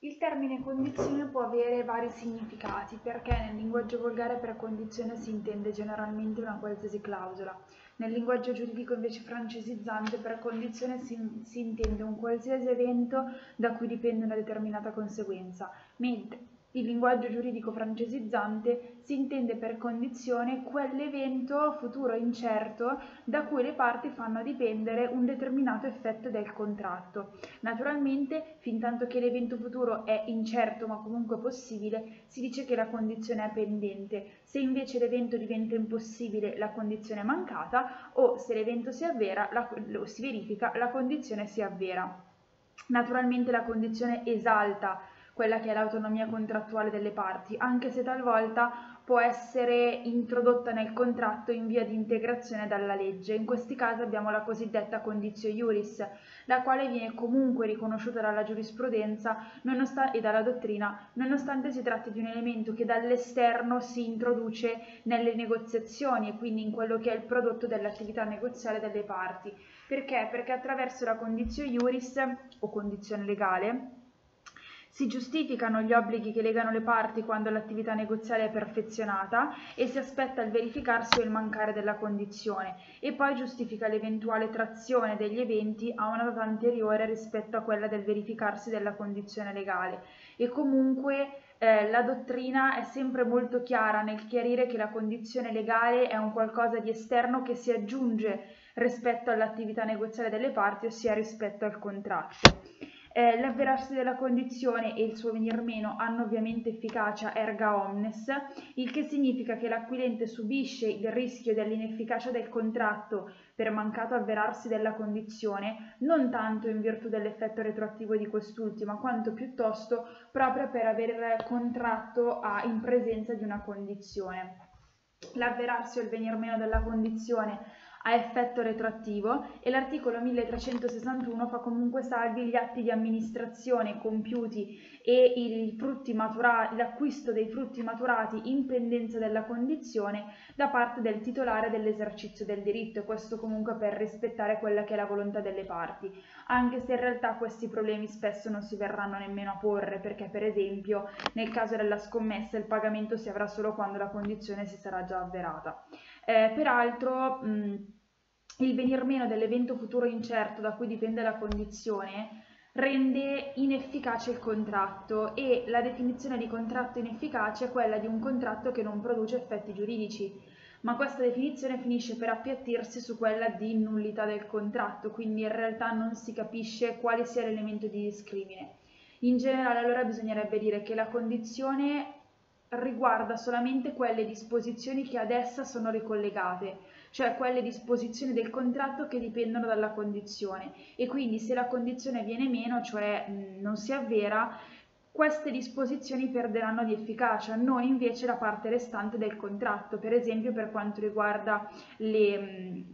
Il termine condizione può avere vari significati perché nel linguaggio volgare per condizione si intende generalmente una qualsiasi clausola. Nel linguaggio giuridico invece francesizzante per condizione si, si intende un qualsiasi evento da cui dipende una determinata conseguenza, mentre il linguaggio giuridico francesizzante si intende per condizione quell'evento futuro incerto da cui le parti fanno dipendere un determinato effetto del contratto. Naturalmente, fin tanto che l'evento futuro è incerto ma comunque possibile, si dice che la condizione è pendente. Se invece l'evento diventa impossibile, la condizione è mancata o se l'evento si avvera, la, si verifica, la condizione si avvera. Naturalmente la condizione esalta quella che è l'autonomia contrattuale delle parti, anche se talvolta può essere introdotta nel contratto in via di integrazione dalla legge. In questi casi abbiamo la cosiddetta condizio iuris, la quale viene comunque riconosciuta dalla giurisprudenza e dalla dottrina, nonostante si tratti di un elemento che dall'esterno si introduce nelle negoziazioni e quindi in quello che è il prodotto dell'attività negoziale delle parti. Perché? Perché attraverso la condizio iuris o condizione legale si giustificano gli obblighi che legano le parti quando l'attività negoziale è perfezionata e si aspetta il verificarsi o il mancare della condizione e poi giustifica l'eventuale trazione degli eventi a una data anteriore rispetto a quella del verificarsi della condizione legale e comunque eh, la dottrina è sempre molto chiara nel chiarire che la condizione legale è un qualcosa di esterno che si aggiunge rispetto all'attività negoziale delle parti, ossia rispetto al contratto. Eh, l'avverarsi della condizione e il suo venir meno hanno ovviamente efficacia erga omnes, il che significa che l'acquirente subisce il rischio dell'inefficacia del contratto per mancato avverarsi della condizione, non tanto in virtù dell'effetto retroattivo di quest'ultima, quanto piuttosto proprio per aver contratto a, in presenza di una condizione. L'avverarsi o il venir meno della condizione a effetto retroattivo e l'articolo 1361 fa comunque salvi gli atti di amministrazione compiuti e l'acquisto dei frutti maturati in pendenza della condizione da parte del titolare dell'esercizio del diritto e questo comunque per rispettare quella che è la volontà delle parti, anche se in realtà questi problemi spesso non si verranno nemmeno a porre perché per esempio nel caso della scommessa il pagamento si avrà solo quando la condizione si sarà già avverata. Eh, peraltro mh, il venir meno dell'evento futuro incerto da cui dipende la condizione rende inefficace il contratto e la definizione di contratto inefficace è quella di un contratto che non produce effetti giuridici, ma questa definizione finisce per appiattirsi su quella di nullità del contratto, quindi in realtà non si capisce quale sia l'elemento di discrimine. In generale allora bisognerebbe dire che la condizione riguarda solamente quelle disposizioni che ad essa sono ricollegate, cioè quelle disposizioni del contratto che dipendono dalla condizione. E quindi se la condizione viene meno, cioè non si avvera, queste disposizioni perderanno di efficacia, non invece la parte restante del contratto, per esempio per quanto riguarda le,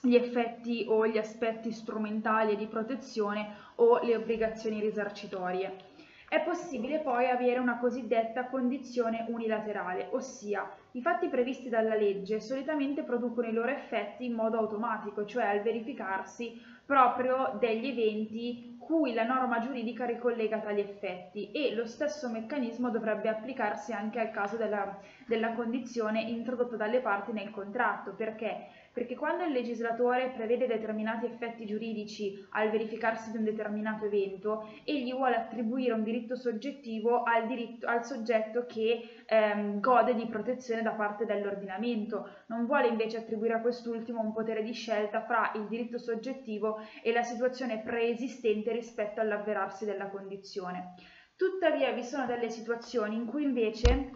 gli effetti o gli aspetti strumentali di protezione o le obbligazioni risarcitorie è possibile poi avere una cosiddetta condizione unilaterale, ossia i fatti previsti dalla legge solitamente producono i loro effetti in modo automatico, cioè al verificarsi proprio degli eventi cui la norma giuridica ricollega tali effetti e lo stesso meccanismo dovrebbe applicarsi anche al caso della, della condizione introdotta dalle parti nel contratto, perché perché quando il legislatore prevede determinati effetti giuridici al verificarsi di un determinato evento, egli vuole attribuire un diritto soggettivo al, diritto, al soggetto che ehm, gode di protezione da parte dell'ordinamento, non vuole invece attribuire a quest'ultimo un potere di scelta fra il diritto soggettivo e la situazione preesistente rispetto all'avverarsi della condizione. Tuttavia vi sono delle situazioni in cui invece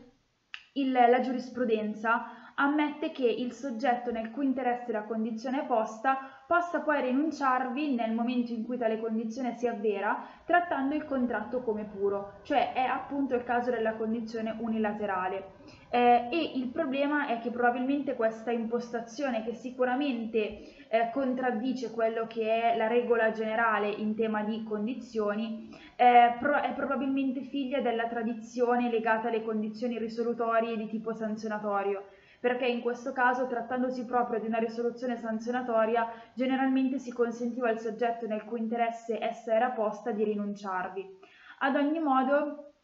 il, la giurisprudenza ammette che il soggetto nel cui interesse la condizione è posta possa poi rinunciarvi nel momento in cui tale condizione si avvera, trattando il contratto come puro, cioè è appunto il caso della condizione unilaterale. Eh, e il problema è che probabilmente questa impostazione, che sicuramente eh, contraddice quello che è la regola generale in tema di condizioni, eh, pro- è probabilmente figlia della tradizione legata alle condizioni risolutorie di tipo sanzionatorio perché in questo caso, trattandosi proprio di una risoluzione sanzionatoria, generalmente si consentiva al soggetto nel cui interesse essa era posta di rinunciarvi. Ad ogni modo,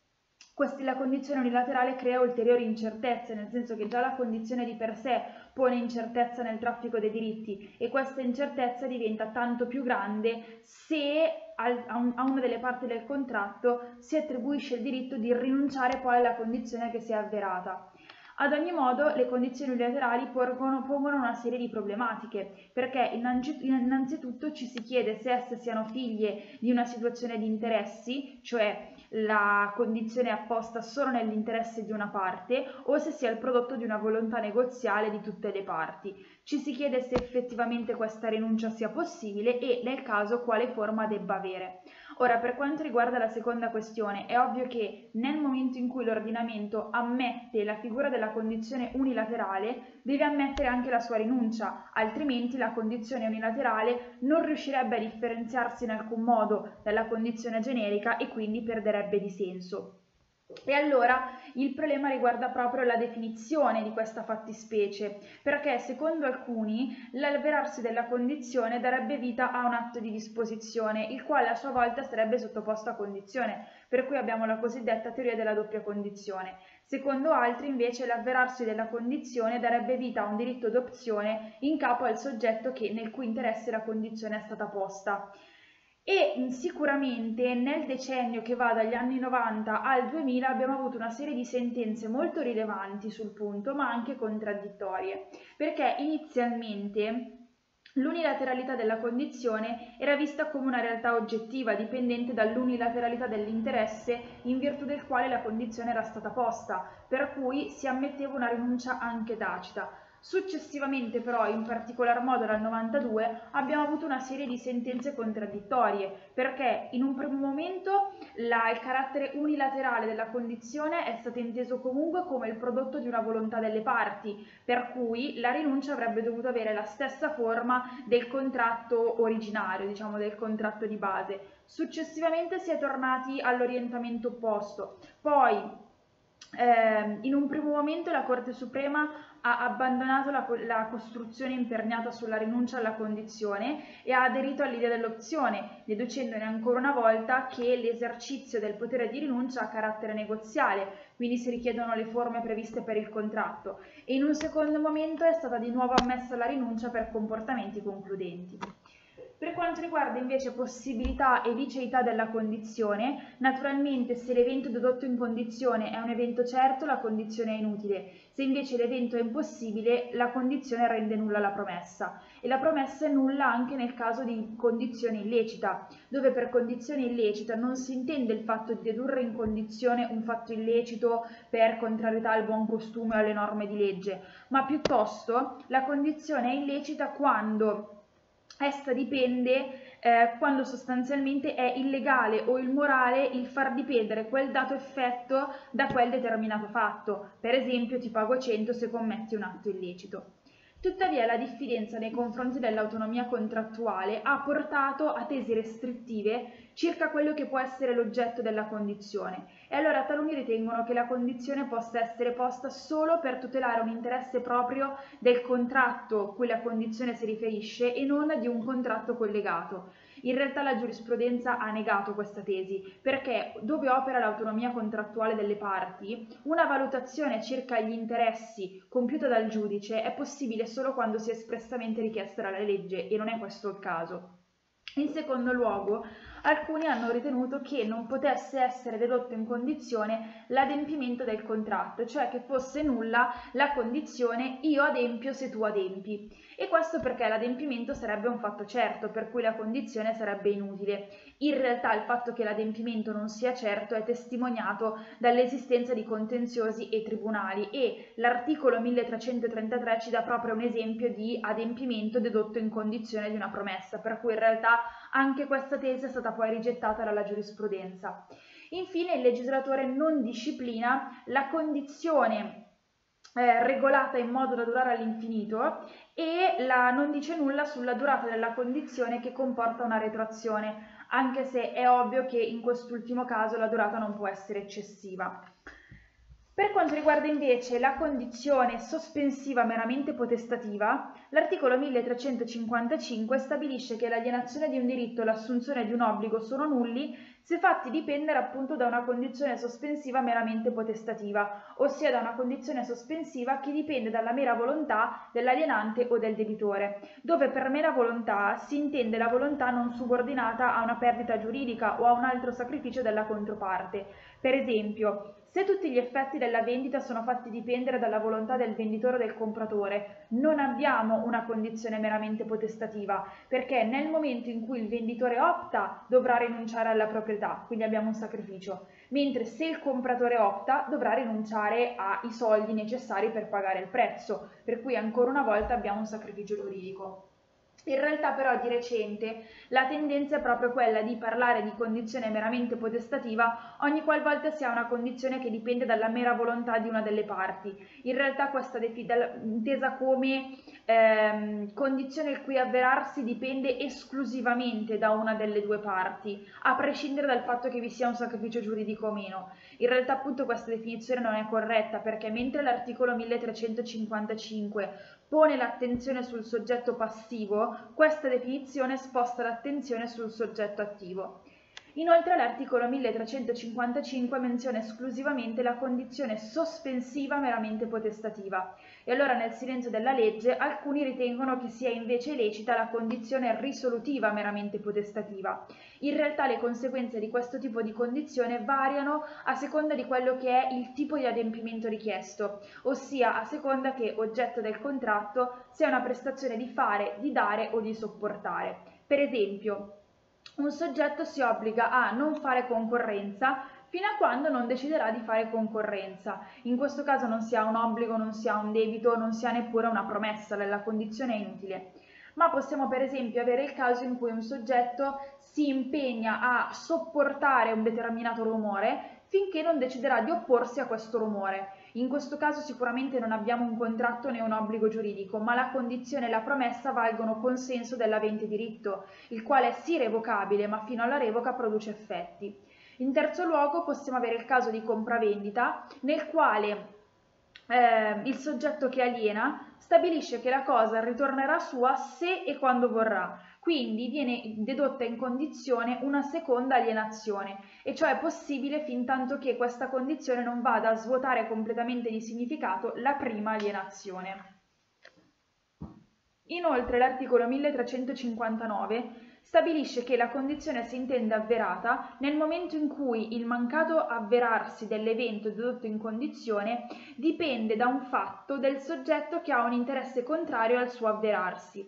questi, la condizione unilaterale crea ulteriori incertezze, nel senso che già la condizione di per sé pone incertezza nel traffico dei diritti e questa incertezza diventa tanto più grande se a, una delle parti del contratto si attribuisce il diritto di rinunciare poi alla condizione che si è avverata. Ad ogni modo, le condizioni unilaterali pongono, pongono una serie di problematiche, perché innanzitutto ci si chiede se esse siano figlie di una situazione di interessi, cioè la condizione è apposta solo nell'interesse di una parte, o se sia il prodotto di una volontà negoziale di tutte le parti. Ci si chiede se effettivamente questa rinuncia sia possibile e, nel caso, quale forma debba avere. Ora, per quanto riguarda la seconda questione, è ovvio che nel momento in cui l'ordinamento ammette la figura della condizione unilaterale, deve ammettere anche la sua rinuncia, altrimenti la condizione unilaterale non riuscirebbe a differenziarsi in alcun modo dalla condizione generica e quindi perderebbe di senso. E allora il problema riguarda proprio la definizione di questa fattispecie, perché secondo alcuni l'alverarsi della condizione darebbe vita a un atto di disposizione, il quale a sua volta sarebbe sottoposto a condizione, per cui abbiamo la cosiddetta teoria della doppia condizione. Secondo altri invece l'avverarsi della condizione darebbe vita a un diritto d'opzione in capo al soggetto che, nel cui interesse la condizione è stata posta e sicuramente nel decennio che va dagli anni 90 al 2000 abbiamo avuto una serie di sentenze molto rilevanti sul punto, ma anche contraddittorie, perché inizialmente L'unilateralità della condizione era vista come una realtà oggettiva dipendente dall'unilateralità dell'interesse in virtù del quale la condizione era stata posta, per cui si ammetteva una rinuncia anche tacita. Successivamente però, in particolar modo dal 92, abbiamo avuto una serie di sentenze contraddittorie, perché in un primo momento la, il carattere unilaterale della condizione è stato inteso comunque come il prodotto di una volontà delle parti, per cui la rinuncia avrebbe dovuto avere la stessa forma del contratto originario, diciamo del contratto di base. Successivamente si è tornati all'orientamento opposto. Poi eh, in un primo momento la Corte Suprema ha abbandonato la, la, costruzione imperniata sulla rinuncia alla condizione e ha aderito all'idea dell'opzione, deducendone ancora una volta che l'esercizio del potere di rinuncia ha carattere negoziale, quindi si richiedono le forme previste per il contratto, e in un secondo momento è stata di nuovo ammessa la rinuncia per comportamenti concludenti. Per quanto riguarda invece possibilità e liceità della condizione, naturalmente se l'evento dedotto in condizione è un evento certo, la condizione è inutile. Se invece l'evento è impossibile, la condizione rende nulla la promessa. E la promessa è nulla anche nel caso di condizione illecita, dove per condizione illecita non si intende il fatto di dedurre in condizione un fatto illecito per contrarietà al buon costume o alle norme di legge, ma piuttosto la condizione è illecita quando essa dipende eh, quando sostanzialmente è illegale o immorale il far dipendere quel dato effetto da quel determinato fatto. Per esempio ti pago 100 se commetti un atto illecito. Tuttavia la diffidenza nei confronti dell'autonomia contrattuale ha portato a tesi restrittive circa quello che può essere l'oggetto della condizione e allora taluni ritengono che la condizione possa essere posta solo per tutelare un interesse proprio del contratto cui la condizione si riferisce e non di un contratto collegato. In realtà la giurisprudenza ha negato questa tesi, perché dove opera l'autonomia contrattuale delle parti, una valutazione circa gli interessi compiuta dal giudice è possibile solo quando sia espressamente richiesta dalla legge e non è questo il caso. In secondo luogo, alcuni hanno ritenuto che non potesse essere dedotto in condizione l'adempimento del contratto, cioè che fosse nulla la condizione io adempio se tu adempi. E questo perché l'adempimento sarebbe un fatto certo, per cui la condizione sarebbe inutile. In realtà il fatto che l'adempimento non sia certo è testimoniato dall'esistenza di contenziosi e tribunali e l'articolo 1333 ci dà proprio un esempio di adempimento dedotto in condizione di una promessa, per cui in realtà anche questa tesi è stata poi rigettata dalla giurisprudenza. Infine il legislatore non disciplina la condizione eh, regolata in modo da durare all'infinito e la, non dice nulla sulla durata della condizione che comporta una retroazione, anche se è ovvio che in quest'ultimo caso la durata non può essere eccessiva. Per quanto riguarda invece la condizione sospensiva meramente potestativa, l'articolo 1355 stabilisce che l'alienazione di un diritto e l'assunzione di un obbligo sono nulli se fatti dipendere appunto da una condizione sospensiva meramente potestativa, ossia da una condizione sospensiva che dipende dalla mera volontà dell'alienante o del debitore, dove per mera volontà si intende la volontà non subordinata a una perdita giuridica o a un altro sacrificio della controparte. Per esempio, se tutti gli effetti della vendita sono fatti dipendere dalla volontà del venditore o del compratore, non abbiamo una condizione meramente potestativa, perché nel momento in cui il venditore opta dovrà rinunciare alla proprietà, quindi abbiamo un sacrificio, mentre se il compratore opta dovrà rinunciare ai soldi necessari per pagare il prezzo, per cui ancora una volta abbiamo un sacrificio giuridico. In realtà però di recente la tendenza è proprio quella di parlare di condizione meramente potestativa ogni qualvolta si ha una condizione che dipende dalla mera volontà di una delle parti. In realtà questa è intesa come ehm, condizione il cui avverarsi dipende esclusivamente da una delle due parti, a prescindere dal fatto che vi sia un sacrificio giuridico o meno. In realtà appunto questa definizione non è corretta perché mentre l'articolo 1355 pone l'attenzione sul soggetto passivo, questa definizione sposta l'attenzione sul soggetto attivo. Inoltre l'articolo 1355 menziona esclusivamente la condizione sospensiva meramente potestativa e allora nel silenzio della legge alcuni ritengono che sia invece lecita la condizione risolutiva meramente potestativa. In realtà le conseguenze di questo tipo di condizione variano a seconda di quello che è il tipo di adempimento richiesto, ossia a seconda che oggetto del contratto sia una prestazione di fare, di dare o di sopportare. Per esempio, un soggetto si obbliga a non fare concorrenza fino a quando non deciderà di fare concorrenza. In questo caso non si ha un obbligo, non si ha un debito, non si ha neppure una promessa, la condizione è inutile. Ma possiamo per esempio avere il caso in cui un soggetto si impegna a sopportare un determinato rumore finché non deciderà di opporsi a questo rumore. In questo caso sicuramente non abbiamo un contratto né un obbligo giuridico, ma la condizione e la promessa valgono consenso dell'avente diritto, il quale è sì revocabile, ma fino alla revoca produce effetti. In terzo luogo possiamo avere il caso di compravendita, nel quale eh, il soggetto che aliena stabilisce che la cosa ritornerà sua se e quando vorrà, quindi viene dedotta in condizione una seconda alienazione, e ciò è possibile fin tanto che questa condizione non vada a svuotare completamente di significato la prima alienazione. Inoltre l'articolo 1359 stabilisce che la condizione si intende avverata nel momento in cui il mancato avverarsi dell'evento dedotto in condizione dipende da un fatto del soggetto che ha un interesse contrario al suo avverarsi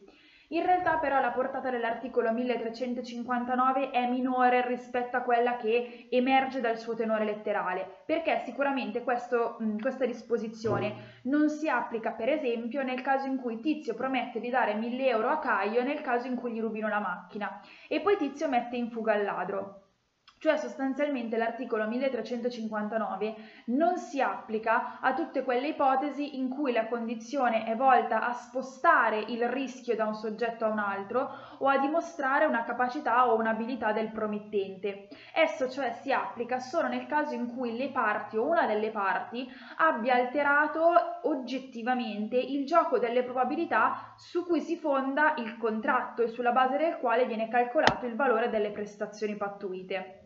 in realtà però la portata dell'articolo 1359 è minore rispetto a quella che emerge dal suo tenore letterale, perché sicuramente questo, questa disposizione non si applica per esempio nel caso in cui Tizio promette di dare 1000 euro a Caio nel caso in cui gli rubino la macchina. E poi Tizio mette in fuga il ladro cioè sostanzialmente l'articolo 1359 non si applica a tutte quelle ipotesi in cui la condizione è volta a spostare il rischio da un soggetto a un altro o a dimostrare una capacità o un'abilità del promettente. Esso cioè si applica solo nel caso in cui le parti o una delle parti abbia alterato oggettivamente il gioco delle probabilità su cui si fonda il contratto e sulla base del quale viene calcolato il valore delle prestazioni pattuite.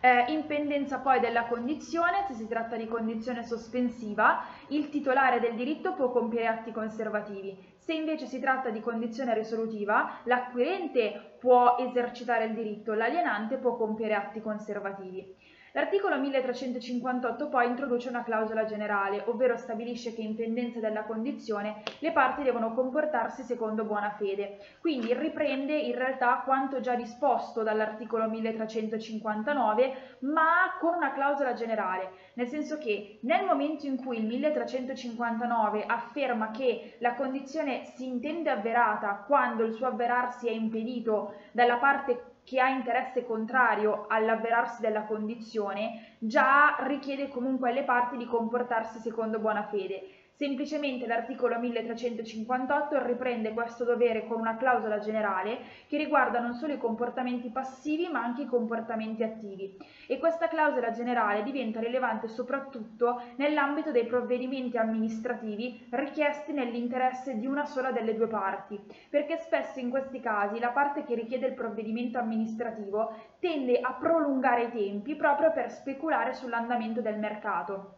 Eh, in pendenza poi della condizione, se si tratta di condizione sospensiva, il titolare del diritto può compiere atti conservativi. Se invece si tratta di condizione risolutiva, l'acquirente può esercitare il diritto, l'alienante può compiere atti conservativi. L'articolo 1358 poi introduce una clausola generale, ovvero stabilisce che in pendenza della condizione le parti devono comportarsi secondo buona fede. Quindi riprende in realtà quanto già disposto dall'articolo 1359, ma con una clausola generale, nel senso che nel momento in cui il 1359 afferma che la condizione si intende avverata quando il suo avverarsi è impedito dalla parte che ha interesse contrario all'avverarsi della condizione già richiede comunque alle parti di comportarsi secondo buona fede. Semplicemente l'articolo 1358 riprende questo dovere con una clausola generale che riguarda non solo i comportamenti passivi ma anche i comportamenti attivi. E questa clausola generale diventa rilevante soprattutto nell'ambito dei provvedimenti amministrativi richiesti nell'interesse di una sola delle due parti, perché spesso in questi casi la parte che richiede il provvedimento amministrativo tende a prolungare i tempi proprio per speculare sull'andamento del mercato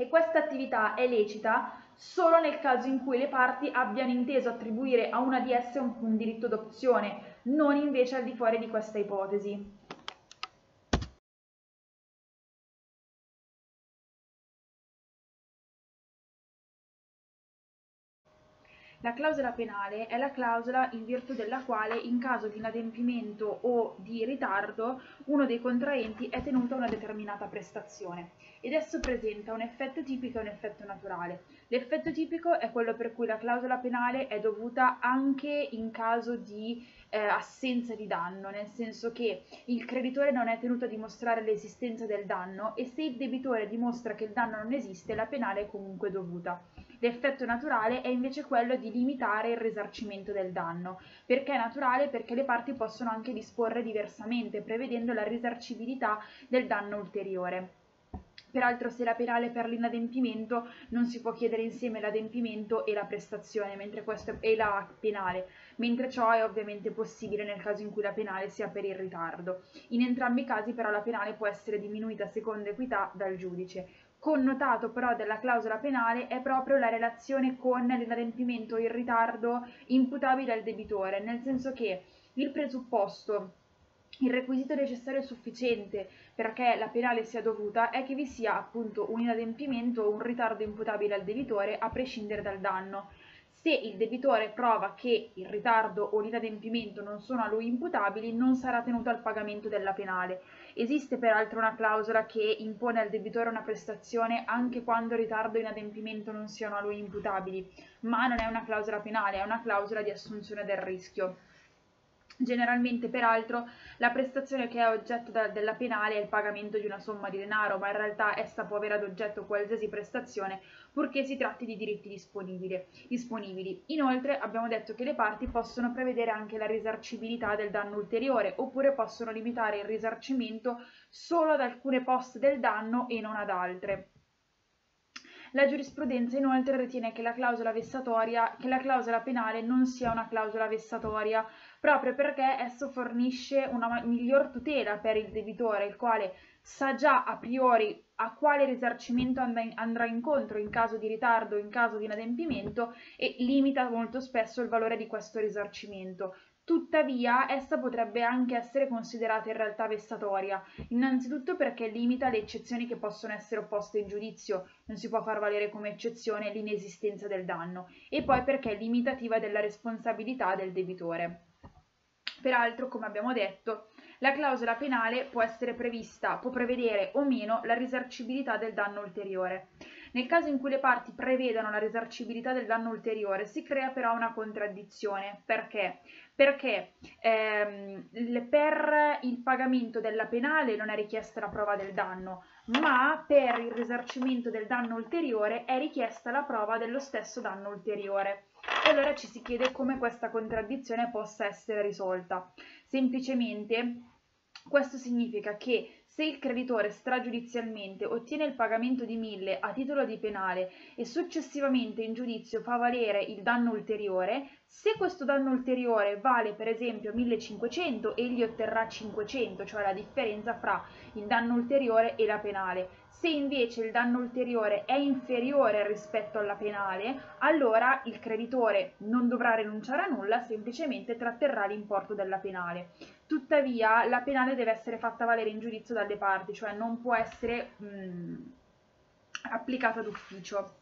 e questa attività è lecita solo nel caso in cui le parti abbiano inteso attribuire a una di esse un, un diritto d'opzione, non invece al di fuori di questa ipotesi. La clausola penale è la clausola in virtù della quale in caso di inadempimento o di ritardo uno dei contraenti è tenuto a una determinata prestazione ed esso presenta un effetto tipico e un effetto naturale. L'effetto tipico è quello per cui la clausola penale è dovuta anche in caso di eh, assenza di danno, nel senso che il creditore non è tenuto a dimostrare l'esistenza del danno e se il debitore dimostra che il danno non esiste, la penale è comunque dovuta. L'effetto naturale è invece quello di limitare il risarcimento del danno. Perché è naturale? Perché le parti possono anche disporre diversamente, prevedendo la risarcibilità del danno ulteriore. Peraltro se la penale per l'inadempimento non si può chiedere insieme l'adempimento e la prestazione mentre questo è la penale, mentre ciò è ovviamente possibile nel caso in cui la penale sia per il ritardo. In entrambi i casi però la penale può essere diminuita secondo equità dal giudice. Connotato però della clausola penale è proprio la relazione con l'inadempimento o il ritardo imputabile al debitore, nel senso che il presupposto il requisito necessario e sufficiente perché la penale sia dovuta è che vi sia appunto un inadempimento o un ritardo imputabile al debitore a prescindere dal danno. Se il debitore prova che il ritardo o l'inadempimento non sono a lui imputabili, non sarà tenuto al pagamento della penale. Esiste peraltro una clausola che impone al debitore una prestazione anche quando ritardo e inadempimento non siano a lui imputabili, ma non è una clausola penale, è una clausola di assunzione del rischio. Generalmente, peraltro, la prestazione che è oggetto da, della penale è il pagamento di una somma di denaro, ma in realtà essa può avere ad oggetto qualsiasi prestazione purché si tratti di diritti disponibili. Inoltre abbiamo detto che le parti possono prevedere anche la risarcibilità del danno ulteriore, oppure possono limitare il risarcimento solo ad alcune poste del danno e non ad altre. La giurisprudenza inoltre ritiene che la clausola che la clausola penale non sia una clausola vessatoria, proprio perché esso fornisce una miglior tutela per il debitore, il quale sa già a priori a quale risarcimento andrà incontro in caso di ritardo in caso di inadempimento e limita molto spesso il valore di questo risarcimento. Tuttavia, essa potrebbe anche essere considerata in realtà vessatoria, innanzitutto perché limita le eccezioni che possono essere opposte in giudizio, non si può far valere come eccezione l'inesistenza del danno, e poi perché è limitativa della responsabilità del debitore. Peraltro, come abbiamo detto, la clausola penale può essere prevista, può prevedere o meno la risarcibilità del danno ulteriore. Nel caso in cui le parti prevedano la risarcibilità del danno ulteriore, si crea però una contraddizione. Perché? Perché ehm, per il pagamento della penale non è richiesta la prova del danno, ma per il risarcimento del danno ulteriore è richiesta la prova dello stesso danno ulteriore. E allora ci si chiede come questa contraddizione possa essere risolta. Semplicemente questo significa che se il creditore stragiudizialmente ottiene il pagamento di 1000 a titolo di penale e successivamente in giudizio fa valere il danno ulteriore, se questo danno ulteriore vale per esempio 1500, egli otterrà 500, cioè la differenza fra il danno ulteriore e la penale. Se invece il danno ulteriore è inferiore rispetto alla penale, allora il creditore non dovrà rinunciare a nulla, semplicemente tratterrà l'importo della penale. Tuttavia, la penale deve essere fatta valere in giudizio dalle parti, cioè non può essere mh, applicata d'ufficio.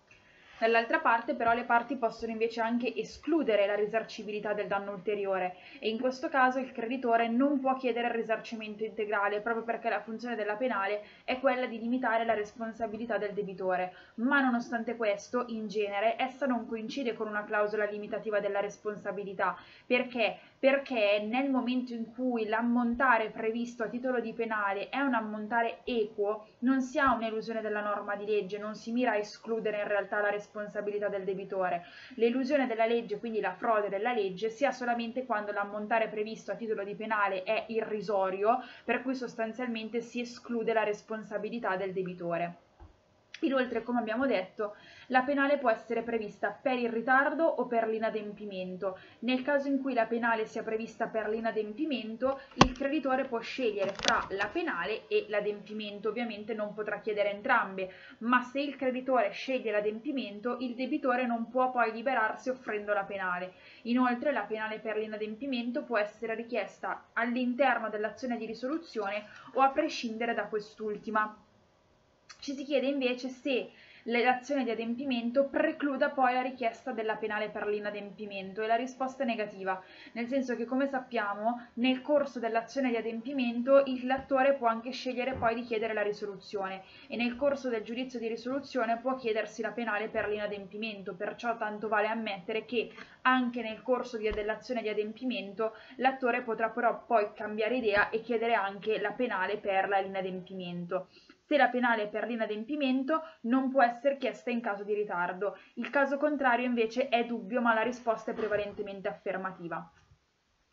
Dall'altra parte però le parti possono invece anche escludere la risarcibilità del danno ulteriore. E in questo caso il creditore non può chiedere il risarcimento integrale proprio perché la funzione della penale è quella di limitare la responsabilità del debitore, ma nonostante questo, in genere, essa non coincide con una clausola limitativa della responsabilità perché perché nel momento in cui l'ammontare previsto a titolo di penale è un ammontare equo, non si ha un'elusione della norma di legge, non si mira a escludere in realtà la responsabilità del debitore. L'elusione della legge, quindi la frode della legge, sia solamente quando l'ammontare previsto a titolo di penale è irrisorio, per cui sostanzialmente si esclude la responsabilità del debitore. Inoltre, come abbiamo detto, la penale può essere prevista per il ritardo o per l'inadempimento. Nel caso in cui la penale sia prevista per l'inadempimento, il creditore può scegliere fra la penale e l'adempimento. Ovviamente non potrà chiedere entrambe, ma se il creditore sceglie l'adempimento, il debitore non può poi liberarsi offrendo la penale. Inoltre, la penale per l'inadempimento può essere richiesta all'interno dell'azione di risoluzione o a prescindere da quest'ultima. Ci si chiede invece se l'azione di adempimento precluda poi la richiesta della penale per l'inadempimento e la risposta è negativa, nel senso che come sappiamo nel corso dell'azione di adempimento l'attore può anche scegliere poi di chiedere la risoluzione e nel corso del giudizio di risoluzione può chiedersi la penale per l'inadempimento, perciò tanto vale ammettere che anche nel corso dell'azione di adempimento l'attore potrà però poi cambiare idea e chiedere anche la penale per l'inadempimento la penale per l'inadempimento non può essere chiesta in caso di ritardo. Il caso contrario invece è dubbio, ma la risposta è prevalentemente affermativa.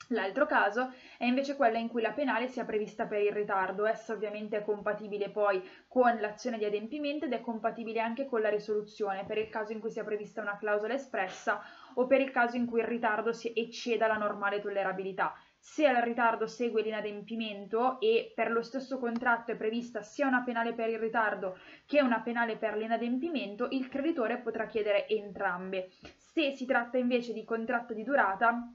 L'altro caso è invece quello in cui la penale sia prevista per il ritardo, essa ovviamente è compatibile poi con l'azione di adempimento ed è compatibile anche con la risoluzione per il caso in cui sia prevista una clausola espressa o per il caso in cui il ritardo ecceda la normale tollerabilità se al ritardo segue l'inadempimento e per lo stesso contratto è prevista sia una penale per il ritardo che una penale per l'inadempimento, il creditore potrà chiedere entrambe. Se si tratta invece di contratto di durata,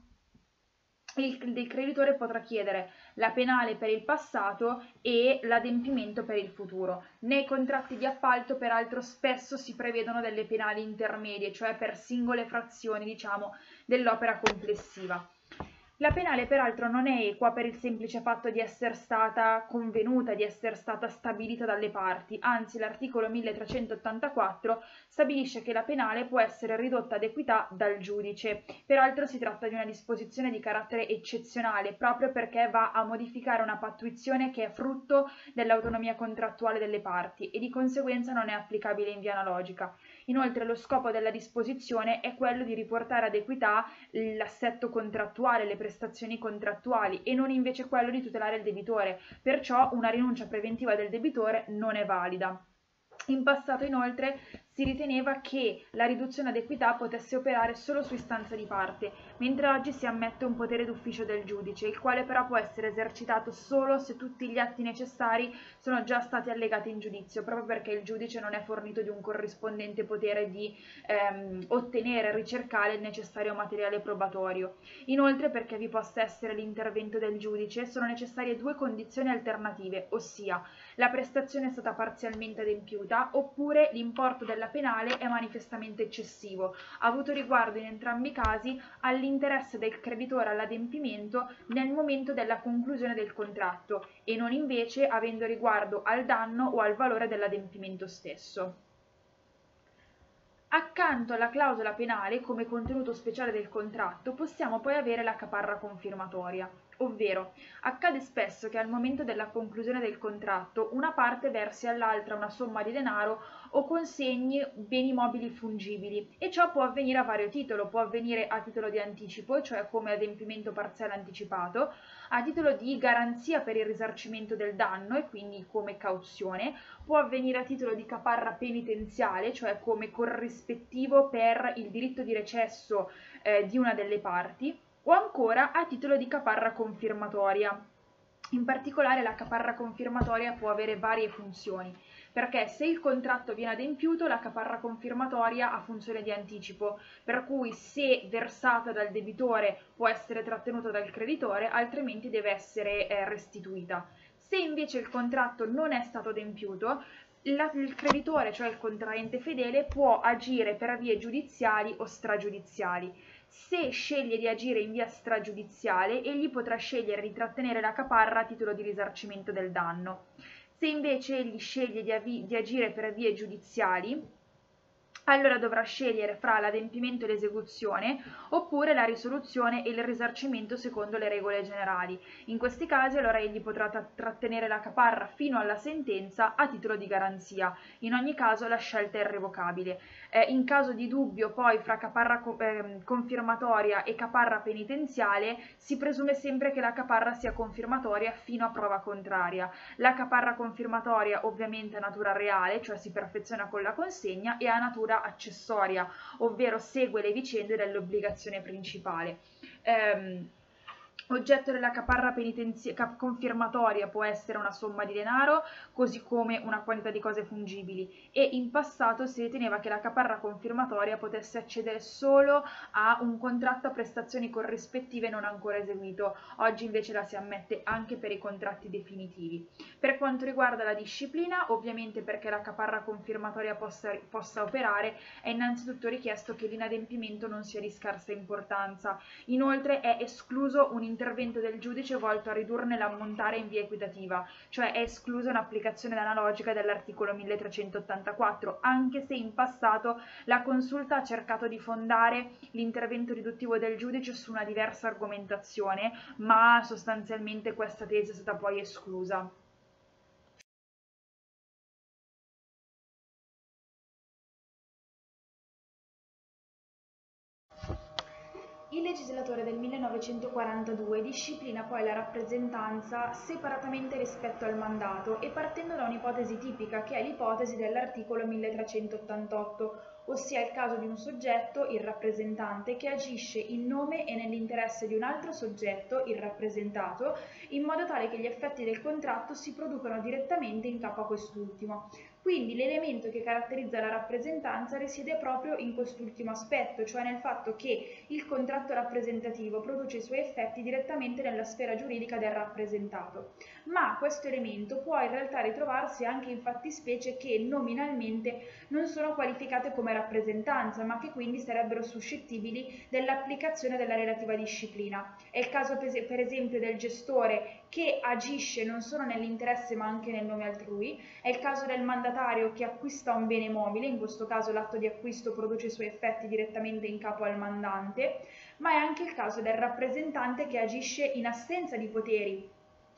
il, il, creditore potrà chiedere la penale per il passato e l'adempimento per il futuro. Nei contratti di appalto, peraltro, spesso si prevedono delle penali intermedie, cioè per singole frazioni, diciamo, dell'opera complessiva. La penale peraltro non è equa per il semplice fatto di essere stata convenuta, di essere stata stabilita dalle parti, anzi l'articolo 1384 stabilisce che la penale può essere ridotta ad equità dal giudice. Peraltro si tratta di una disposizione di carattere eccezionale, proprio perché va a modificare una pattuizione che è frutto dell'autonomia contrattuale delle parti e di conseguenza non è applicabile in via analogica. Inoltre lo scopo della disposizione è quello di riportare ad equità l'assetto contrattuale, le prestazioni contrattuali e non invece quello di tutelare il debitore, perciò una rinuncia preventiva del debitore non è valida. In passato inoltre si riteneva che la riduzione ad equità potesse operare solo su istanza di parte, mentre oggi si ammette un potere d'ufficio del giudice, il quale però può essere esercitato solo se tutti gli atti necessari sono già stati allegati in giudizio, proprio perché il giudice non è fornito di un corrispondente potere di ehm, ottenere e ricercare il necessario materiale probatorio. Inoltre, perché vi possa essere l'intervento del giudice, sono necessarie due condizioni alternative, ossia la prestazione è stata parzialmente adempiuta oppure l'importo della penale è manifestamente eccessivo, avuto riguardo in entrambi i casi all'interesse del creditore all'adempimento nel momento della conclusione del contratto e non invece avendo riguardo al danno o al valore dell'adempimento stesso. Accanto alla clausola penale, come contenuto speciale del contratto, possiamo poi avere la caparra confermatoria ovvero accade spesso che al momento della conclusione del contratto una parte versi all'altra una somma di denaro o consegni beni mobili fungibili. E ciò può avvenire a vario titolo, può avvenire a titolo di anticipo, cioè come adempimento parziale anticipato, a titolo di garanzia per il risarcimento del danno e quindi come cauzione, può avvenire a titolo di caparra penitenziale, cioè come corrispettivo per il diritto di recesso eh, di una delle parti, o ancora a titolo di caparra confermatoria. In particolare la caparra confermatoria può avere varie funzioni, perché se il contratto viene adempiuto la caparra confermatoria ha funzione di anticipo, per cui se versata dal debitore può essere trattenuta dal creditore, altrimenti deve essere eh, restituita. Se invece il contratto non è stato adempiuto, il creditore, cioè il contraente fedele, può agire per vie giudiziali o stragiudiziali se sceglie di agire in via stragiudiziale, egli potrà scegliere di trattenere la caparra a titolo di risarcimento del danno. Se invece egli sceglie di, di agire per vie giudiziali, allora dovrà scegliere fra l'adempimento e l'esecuzione oppure la risoluzione e il risarcimento secondo le regole generali. In questi casi allora egli potrà trattenere la caparra fino alla sentenza a titolo di garanzia. In ogni caso la scelta è irrevocabile. Eh, in caso di dubbio poi fra caparra co eh, confermatoria e caparra penitenziale si presume sempre che la caparra sia confermatoria fino a prova contraria. La caparra confermatoria ovviamente ha natura reale, cioè si perfeziona con la consegna, e ha natura accessoria, ovvero segue le vicende dell'obbligazione principale. Um, Oggetto della caparra confermatoria può essere una somma di denaro, così come una quantità di cose fungibili. E in passato si riteneva che la caparra confermatoria potesse accedere solo a un contratto a prestazioni corrispettive non ancora eseguito, oggi invece la si ammette anche per i contratti definitivi. Per quanto riguarda la disciplina, ovviamente perché la caparra confermatoria possa, possa operare è innanzitutto richiesto che l'inadempimento non sia di scarsa importanza, inoltre è escluso un intervento del giudice volto a ridurne l'ammontare in via equitativa, cioè è esclusa un'applicazione analogica dell'articolo 1384, anche se in passato la consulta ha cercato di fondare l'intervento riduttivo del giudice su una diversa argomentazione, ma sostanzialmente questa tesi è stata poi esclusa. Il legislatore del 1942 disciplina poi la rappresentanza separatamente rispetto al mandato e partendo da un'ipotesi tipica che è l'ipotesi dell'articolo 1388, ossia il caso di un soggetto, il rappresentante, che agisce in nome e nell'interesse di un altro soggetto, il rappresentato, in modo tale che gli effetti del contratto si producano direttamente in capo a quest'ultimo. Quindi l'elemento che caratterizza la rappresentanza risiede proprio in quest'ultimo aspetto, cioè nel fatto che il contratto rappresentativo produce i suoi effetti direttamente nella sfera giuridica del rappresentato. Ma questo elemento può in realtà ritrovarsi anche in fattispecie che nominalmente non sono qualificate come rappresentanza, ma che quindi sarebbero suscettibili dell'applicazione della relativa disciplina. È il caso per esempio del gestore che agisce non solo nell'interesse ma anche nel nome altrui, è il caso del mandatario che acquista un bene mobile, in questo caso l'atto di acquisto produce i suoi effetti direttamente in capo al mandante, ma è anche il caso del rappresentante che agisce in assenza di poteri,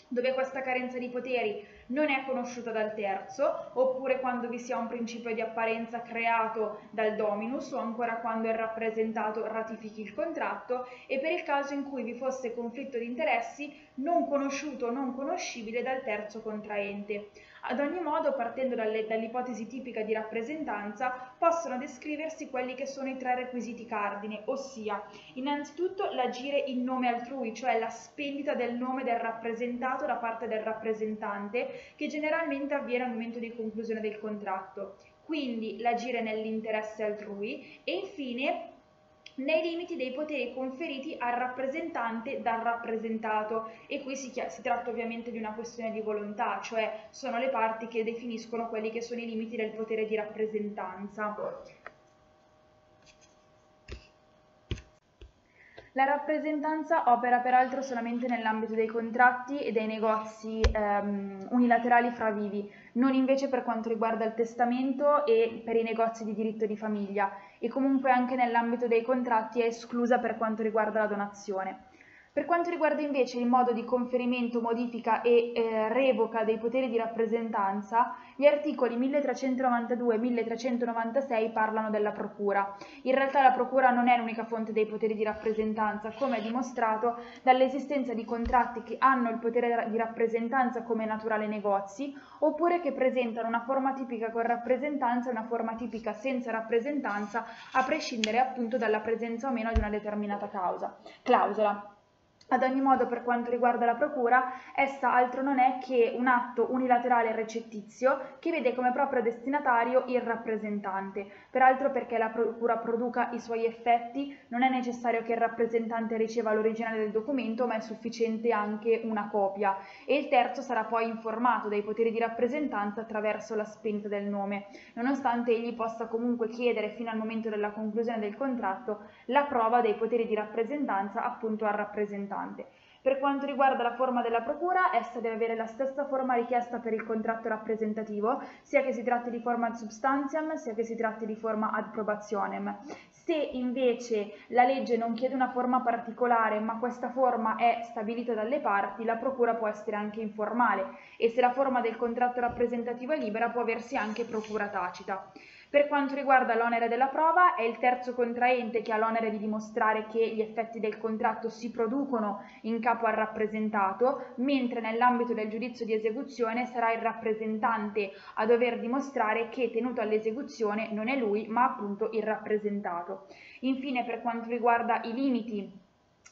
dove questa carenza di poteri non è conosciuta dal terzo, oppure quando vi sia un principio di apparenza creato dal dominus o ancora quando il rappresentato ratifichi il contratto e per il caso in cui vi fosse conflitto di interessi non conosciuto o non conoscibile dal terzo contraente. Ad ogni modo, partendo dall'ipotesi tipica di rappresentanza, possono descriversi quelli che sono i tre requisiti cardine, ossia innanzitutto l'agire in nome altrui, cioè la spendita del nome del rappresentato da parte del rappresentante, che generalmente avviene al momento di conclusione del contratto. Quindi l'agire nell'interesse altrui e infine nei limiti dei poteri conferiti al rappresentante dal rappresentato e qui si, si, tratta ovviamente di una questione di volontà, cioè sono le parti che definiscono quelli che sono i limiti del potere di rappresentanza. La rappresentanza opera peraltro solamente nell'ambito dei contratti e dei negozi ehm, unilaterali fra vivi, non invece per quanto riguarda il testamento e per i negozi di diritto di famiglia e comunque anche nell'ambito dei contratti è esclusa per quanto riguarda la donazione. Per quanto riguarda invece il modo di conferimento, modifica e eh, revoca dei poteri di rappresentanza, gli articoli 1392 e 1396 parlano della procura. In realtà la procura non è l'unica fonte dei poteri di rappresentanza, come è dimostrato dall'esistenza di contratti che hanno il potere di rappresentanza come naturale negozi, oppure che presentano una forma tipica con rappresentanza e una forma tipica senza rappresentanza, a prescindere appunto dalla presenza o meno di una determinata causa. clausola. Ad ogni modo, per quanto riguarda la procura, essa altro non è che un atto unilaterale recettizio che vede come proprio destinatario il rappresentante. Peraltro perché la procura produca i suoi effetti non è necessario che il rappresentante riceva l'originale del documento, ma è sufficiente anche una copia. E il terzo sarà poi informato dei poteri di rappresentanza attraverso la spenta del nome, nonostante egli possa comunque chiedere fino al momento della conclusione del contratto la prova dei poteri di rappresentanza appunto al rappresentante importante. Per quanto riguarda la forma della procura, essa deve avere la stessa forma richiesta per il contratto rappresentativo, sia che si tratti di forma ad substantiam, sia che si tratti di forma ad probationem. Se invece la legge non chiede una forma particolare, ma questa forma è stabilita dalle parti, la procura può essere anche informale e se la forma del contratto rappresentativo è libera può aversi anche procura tacita. Per quanto riguarda l'onere della prova, è il terzo contraente che ha l'onere di dimostrare che gli effetti del contratto si producono in capo al rappresentato, mentre nell'ambito del giudizio di esecuzione sarà il rappresentante a dover dimostrare che tenuto all'esecuzione non è lui, ma appunto il rappresentato. Infine, per quanto riguarda i limiti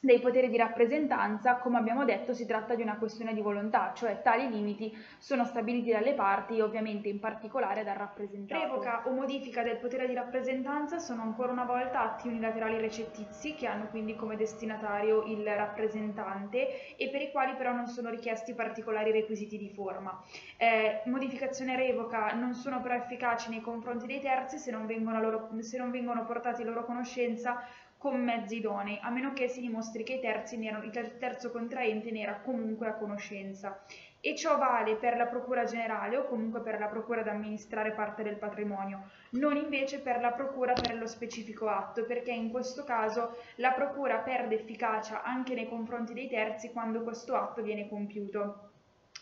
dei poteri di rappresentanza, come abbiamo detto, si tratta di una questione di volontà, cioè tali limiti sono stabiliti dalle parti e ovviamente in particolare dal rappresentato. Revoca o modifica del potere di rappresentanza sono ancora una volta atti unilaterali recettizi che hanno quindi come destinatario il rappresentante e per i quali però non sono richiesti particolari requisiti di forma. Eh, modificazione e revoca non sono però efficaci nei confronti dei terzi se non vengono, loro, se non vengono portati loro conoscenza con mezzi idonei, a meno che si dimostri che erano, il terzo contraente ne era comunque a conoscenza. E ciò vale per la procura generale o comunque per la procura da amministrare parte del patrimonio, non invece per la procura per lo specifico atto, perché in questo caso la procura perde efficacia anche nei confronti dei terzi quando questo atto viene compiuto.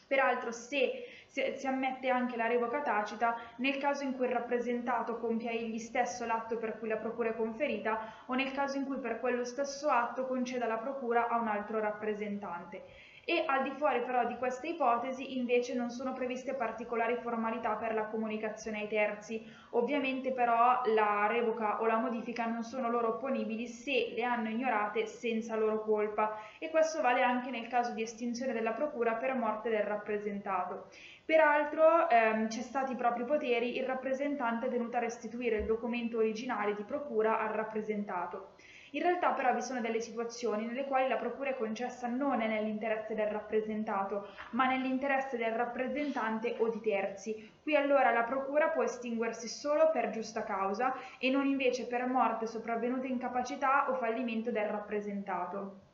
Peraltro, se si ammette anche la revoca tacita nel caso in cui il rappresentato compia egli stesso l'atto per cui la procura è conferita o nel caso in cui per quello stesso atto conceda la procura a un altro rappresentante e al di fuori però di queste ipotesi invece non sono previste particolari formalità per la comunicazione ai terzi. Ovviamente però la revoca o la modifica non sono loro opponibili se le hanno ignorate senza loro colpa e questo vale anche nel caso di estinzione della procura per morte del rappresentato. Peraltro ehm, cessati i propri poteri il rappresentante è tenuto a restituire il documento originale di procura al rappresentato. In realtà però vi sono delle situazioni nelle quali la procura è concessa non nell'interesse del rappresentato, ma nell'interesse del rappresentante o di terzi. Qui allora la procura può estinguersi solo per giusta causa e non invece per morte, sopravvenuta incapacità o fallimento del rappresentato.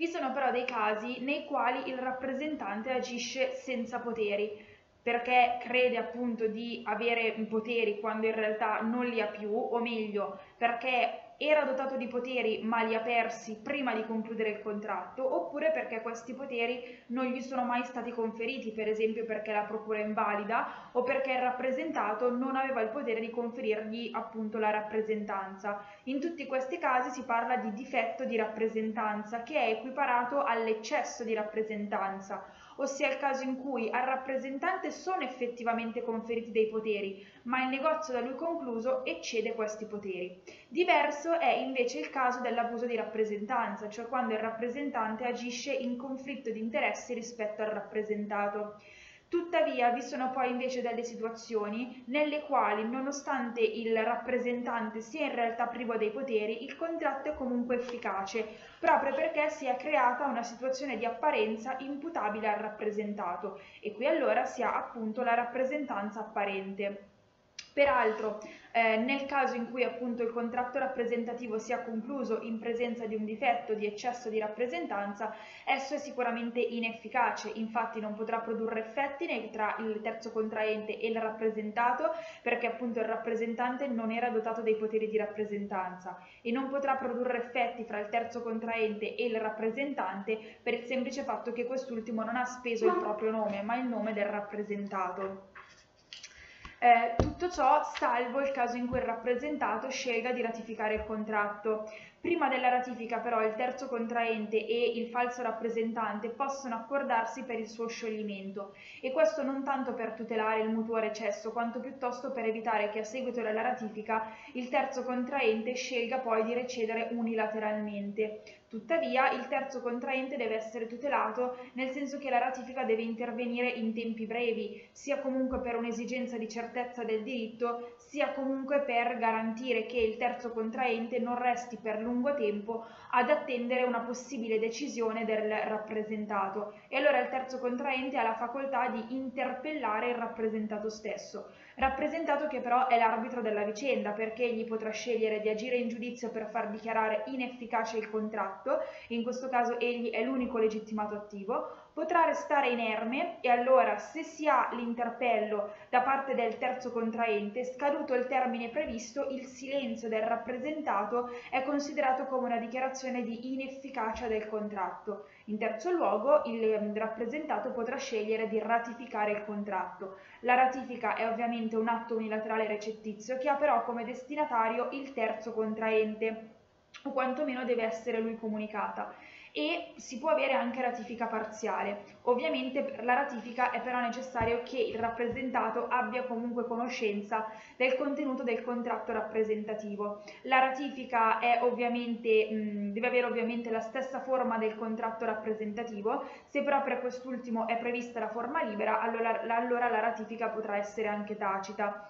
Vi sono però dei casi nei quali il rappresentante agisce senza poteri, perché crede appunto di avere poteri quando in realtà non li ha più, o meglio, perché era dotato di poteri ma li ha persi prima di concludere il contratto, oppure perché questi poteri non gli sono mai stati conferiti, per esempio perché la procura è invalida o perché il rappresentato non aveva il potere di conferirgli appunto la rappresentanza. In tutti questi casi si parla di difetto di rappresentanza che è equiparato all'eccesso di rappresentanza ossia il caso in cui al rappresentante sono effettivamente conferiti dei poteri, ma il negozio da lui concluso eccede questi poteri. Diverso è invece il caso dell'abuso di rappresentanza, cioè quando il rappresentante agisce in conflitto di interessi rispetto al rappresentato. Tuttavia vi sono poi invece delle situazioni nelle quali, nonostante il rappresentante sia in realtà privo dei poteri, il contratto è comunque efficace, proprio perché si è creata una situazione di apparenza imputabile al rappresentato e qui allora si ha appunto la rappresentanza apparente. Peraltro, eh, nel caso in cui appunto il contratto rappresentativo sia concluso in presenza di un difetto di eccesso di rappresentanza, esso è sicuramente inefficace, infatti non potrà produrre effetti né tra il terzo contraente e il rappresentato perché appunto il rappresentante non era dotato dei poteri di rappresentanza e non potrà produrre effetti fra il terzo contraente e il rappresentante per il semplice fatto che quest'ultimo non ha speso il proprio nome ma il nome del rappresentato. Eh, tutto ciò salvo il caso in cui il rappresentato scelga di ratificare il contratto. Prima della ratifica però il terzo contraente e il falso rappresentante possono accordarsi per il suo scioglimento e questo non tanto per tutelare il mutuo recesso quanto piuttosto per evitare che a seguito della ratifica il terzo contraente scelga poi di recedere unilateralmente. Tuttavia il terzo contraente deve essere tutelato nel senso che la ratifica deve intervenire in tempi brevi, sia comunque per un'esigenza di certezza del diritto, sia comunque per garantire che il terzo contraente non resti per lungo lungo tempo ad attendere una possibile decisione del rappresentato. E allora il terzo contraente ha la facoltà di interpellare il rappresentato stesso. Rappresentato che però è l'arbitro della vicenda perché egli potrà scegliere di agire in giudizio per far dichiarare inefficace il contratto, in questo caso egli è l'unico legittimato attivo, potrà restare inerme e allora se si ha l'interpello da parte del terzo contraente, scaduto il termine previsto, il silenzio del rappresentato è considerato come una dichiarazione di inefficacia del contratto. In terzo luogo, il rappresentato potrà scegliere di ratificare il contratto. La ratifica è ovviamente un atto unilaterale recettizio che ha però come destinatario il terzo contraente o quantomeno deve essere lui comunicata e si può avere anche ratifica parziale. Ovviamente per la ratifica è però necessario che il rappresentato abbia comunque conoscenza del contenuto del contratto rappresentativo. La ratifica mh, deve avere ovviamente la stessa forma del contratto rappresentativo, se però per quest'ultimo è prevista la forma libera, allora, allora la ratifica potrà essere anche tacita.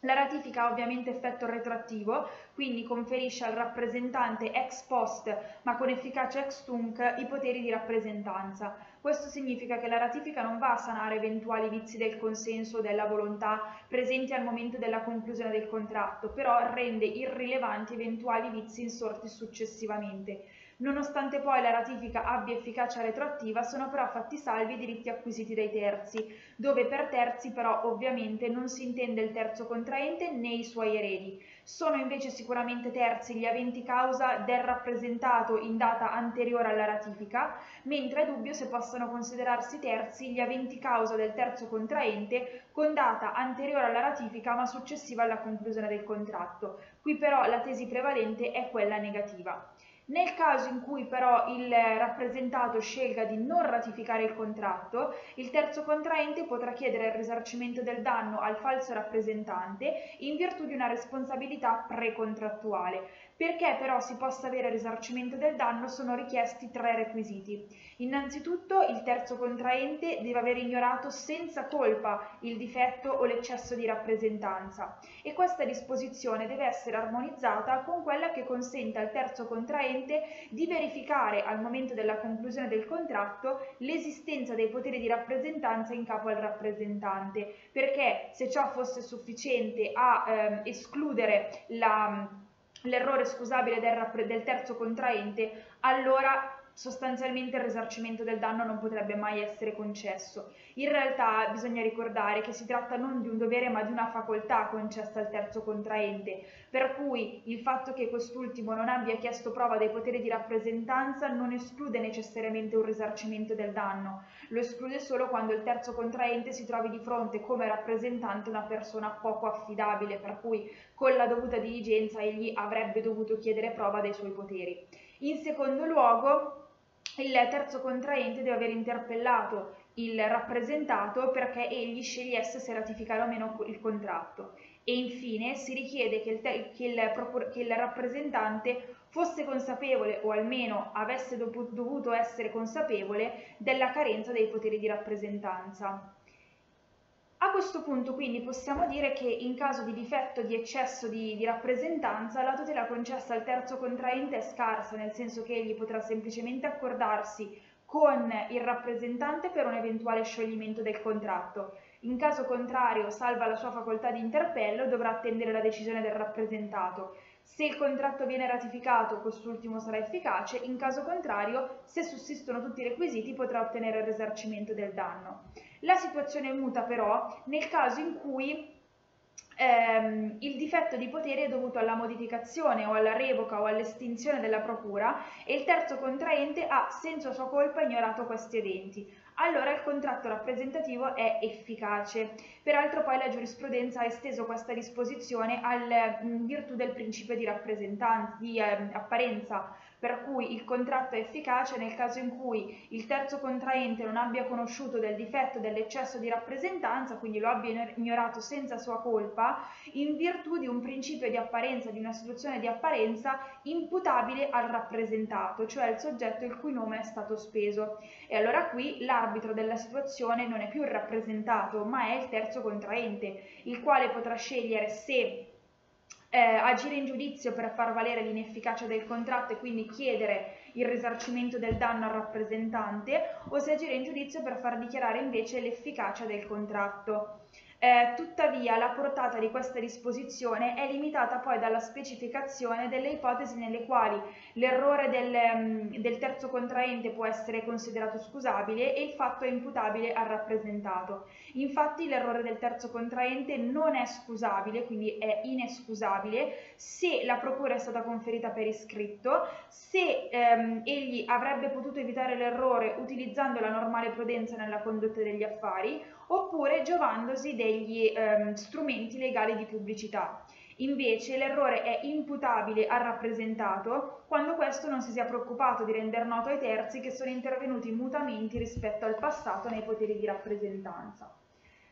La ratifica ha ovviamente effetto retroattivo, quindi conferisce al rappresentante ex post, ma con efficacia ex tunc, i poteri di rappresentanza. Questo significa che la ratifica non va a sanare eventuali vizi del consenso o della volontà presenti al momento della conclusione del contratto, però rende irrilevanti eventuali vizi insorti successivamente. Nonostante poi la ratifica abbia efficacia retroattiva, sono però fatti salvi i diritti acquisiti dai terzi, dove per terzi però ovviamente non si intende il terzo contraente né i suoi eredi. Sono invece sicuramente terzi gli aventi causa del rappresentato in data anteriore alla ratifica, mentre è dubbio se possano considerarsi terzi gli aventi causa del terzo contraente con data anteriore alla ratifica ma successiva alla conclusione del contratto. Qui però la tesi prevalente è quella negativa. Nel caso in cui però il rappresentato scelga di non ratificare il contratto, il terzo contraente potrà chiedere il risarcimento del danno al falso rappresentante in virtù di una responsabilità precontrattuale. Perché però si possa avere risarcimento del danno sono richiesti tre requisiti. Innanzitutto il terzo contraente deve aver ignorato senza colpa il difetto o l'eccesso di rappresentanza e questa disposizione deve essere armonizzata con quella che consente al terzo contraente di verificare al momento della conclusione del contratto l'esistenza dei poteri di rappresentanza in capo al rappresentante, perché se ciò fosse sufficiente a ehm, escludere la l'errore scusabile del, del terzo contraente, allora sostanzialmente il risarcimento del danno non potrebbe mai essere concesso. In realtà bisogna ricordare che si tratta non di un dovere ma di una facoltà concessa al terzo contraente, per cui il fatto che quest'ultimo non abbia chiesto prova dei poteri di rappresentanza non esclude necessariamente un risarcimento del danno, lo esclude solo quando il terzo contraente si trovi di fronte come rappresentante una persona poco affidabile, per cui con la dovuta diligenza egli avrebbe dovuto chiedere prova dei suoi poteri. In secondo luogo, il terzo contraente deve aver interpellato il rappresentato perché egli scegliesse se ratificare o meno il contratto e infine si richiede che il, che il, che il rappresentante fosse consapevole o almeno avesse dovuto essere consapevole della carenza dei poteri di rappresentanza. A questo punto quindi possiamo dire che in caso di difetto di eccesso di, di, rappresentanza la tutela concessa al terzo contraente è scarsa, nel senso che egli potrà semplicemente accordarsi con il rappresentante per un eventuale scioglimento del contratto. In caso contrario, salva la sua facoltà di interpello, dovrà attendere la decisione del rappresentato. Se il contratto viene ratificato, quest'ultimo sarà efficace, in caso contrario, se sussistono tutti i requisiti, potrà ottenere il risarcimento del danno. La situazione muta però nel caso in cui ehm, il difetto di potere è dovuto alla modificazione o alla revoca o all'estinzione della procura e il terzo contraente ha senza sua colpa ignorato questi eventi. Allora il contratto rappresentativo è efficace. Peraltro poi la giurisprudenza ha esteso questa disposizione al, in virtù del principio di, di eh, apparenza per cui il contratto è efficace nel caso in cui il terzo contraente non abbia conosciuto del difetto dell'eccesso di rappresentanza, quindi lo abbia ignorato senza sua colpa, in virtù di un principio di apparenza, di una situazione di apparenza imputabile al rappresentato, cioè il soggetto il cui nome è stato speso. E allora qui l'arbitro della situazione non è più il rappresentato, ma è il terzo contraente, il quale potrà scegliere se eh, agire in giudizio per far valere l'inefficacia del contratto e quindi chiedere il risarcimento del danno al rappresentante o se agire in giudizio per far dichiarare invece l'efficacia del contratto. Eh, tuttavia la portata di questa disposizione è limitata poi dalla specificazione delle ipotesi nelle quali l'errore del, mm, del, terzo contraente può essere considerato scusabile e il fatto è imputabile al rappresentato. Infatti l'errore del terzo contraente non è scusabile, quindi è inescusabile, se la procura è stata conferita per iscritto, se ehm, egli avrebbe potuto evitare l'errore utilizzando la normale prudenza nella condotta degli affari oppure giovandosi degli ehm, strumenti legali di pubblicità. Invece l'errore è imputabile al rappresentato quando questo non si sia preoccupato di rendere noto ai terzi che sono intervenuti mutamenti rispetto al passato nei poteri di rappresentanza.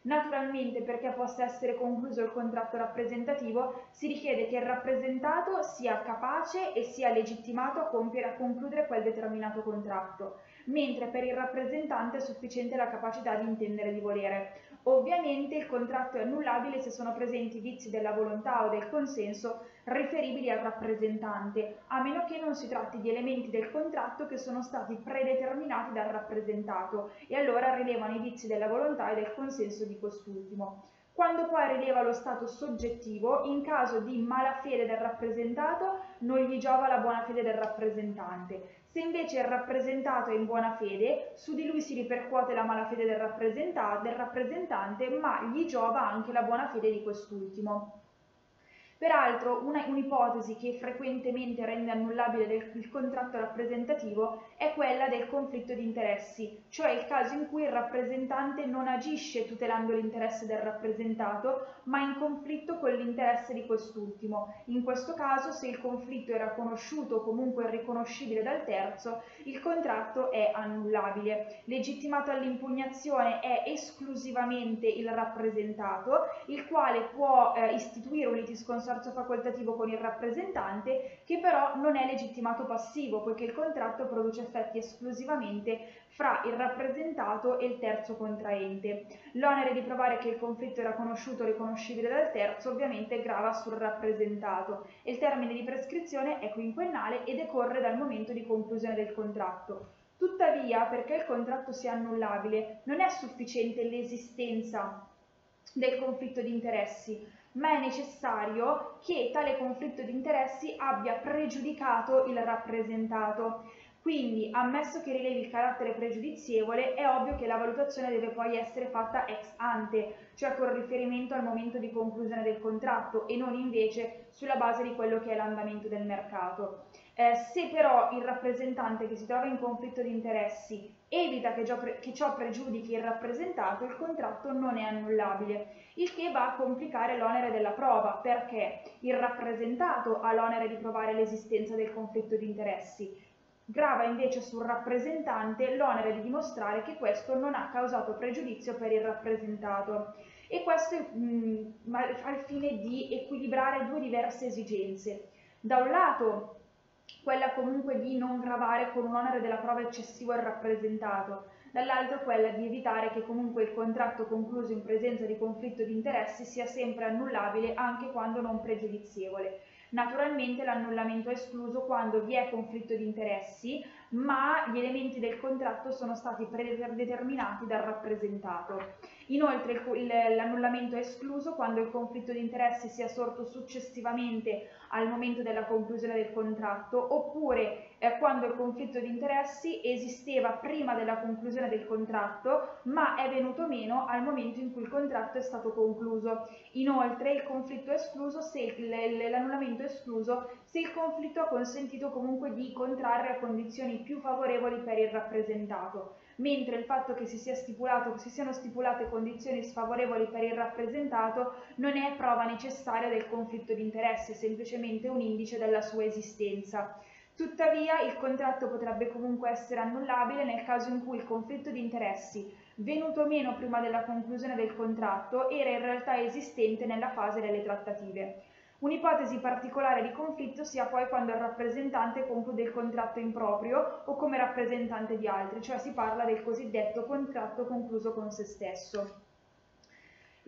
Naturalmente, perché possa essere concluso il contratto rappresentativo, si richiede che il rappresentato sia capace e sia legittimato a compiere a concludere quel determinato contratto, mentre per il rappresentante è sufficiente la capacità di intendere di volere. Ovviamente il contratto è annullabile se sono presenti vizi della volontà o del consenso riferibili al rappresentante, a meno che non si tratti di elementi del contratto che sono stati predeterminati dal rappresentato e allora rilevano i vizi della volontà e del consenso di quest'ultimo. Quando poi rileva lo stato soggettivo, in caso di malafede del rappresentato non gli giova la buona fede del rappresentante. Se invece il rappresentato è in buona fede, su di lui si ripercuote la malafede del, del rappresentante, ma gli giova anche la buona fede di quest'ultimo. Peraltro, un'ipotesi che frequentemente rende annullabile il contratto rappresentativo è quella del conflitto di interessi, cioè il caso in cui il rappresentante non agisce tutelando l'interesse del rappresentato, ma in conflitto con l'interesse di quest'ultimo. In questo caso, se il conflitto era conosciuto o comunque riconoscibile dal terzo, il contratto è annullabile. Legittimato all'impugnazione è esclusivamente il rappresentato, il quale può eh, istituire un litisconsortio consorzio facoltativo con il rappresentante, che però non è legittimato passivo, poiché il contratto produce effetti esclusivamente fra il rappresentato e il terzo contraente. L'onere di provare che il conflitto era conosciuto o riconoscibile dal terzo ovviamente grava sul rappresentato il termine di prescrizione è quinquennale e decorre dal momento di conclusione del contratto. Tuttavia, perché il contratto sia annullabile, non è sufficiente l'esistenza del conflitto di interessi, ma è necessario che tale conflitto di interessi abbia pregiudicato il rappresentato. Quindi, ammesso che rilevi il carattere pregiudizievole, è ovvio che la valutazione deve poi essere fatta ex ante, cioè con riferimento al momento di conclusione del contratto e non invece sulla base di quello che è l'andamento del mercato. Eh, se però il rappresentante che si trova in conflitto di interessi evita che, pre che ciò pregiudichi il rappresentato, il contratto non è annullabile, il che va a complicare l'onere della prova, perché il rappresentato ha l'onere di provare l'esistenza del conflitto di interessi, grava invece sul rappresentante l'onere di dimostrare che questo non ha causato pregiudizio per il rappresentato e questo mh, mm, al fine di equilibrare due diverse esigenze. Da un lato quella comunque di non gravare con un onere della prova eccessivo al rappresentato, dall'altro quella di evitare che comunque il contratto concluso in presenza di conflitto di interessi sia sempre annullabile anche quando non pregiudizievole. Naturalmente l'annullamento è escluso quando vi è conflitto di interessi, ma gli elementi del contratto sono stati predeterminati dal rappresentato. Inoltre l'annullamento è escluso quando il conflitto di interessi sia sorto successivamente al momento della conclusione del contratto oppure eh, quando il conflitto di interessi esisteva prima della conclusione del contratto ma è venuto meno al momento in cui il contratto è stato concluso. Inoltre il conflitto è escluso se l'annullamento è escluso se il conflitto ha consentito comunque di contrarre a condizioni più favorevoli per il rappresentato mentre il fatto che si, sia stipulato, si siano stipulate condizioni sfavorevoli per il rappresentato non è prova necessaria del conflitto di interessi, è semplicemente un indice della sua esistenza. Tuttavia il contratto potrebbe comunque essere annullabile nel caso in cui il conflitto di interessi, venuto meno prima della conclusione del contratto, era in realtà esistente nella fase delle trattative. Un'ipotesi particolare di conflitto sia poi quando il rappresentante conclude il contratto in proprio o come rappresentante di altri, cioè si parla del cosiddetto contratto concluso con se stesso.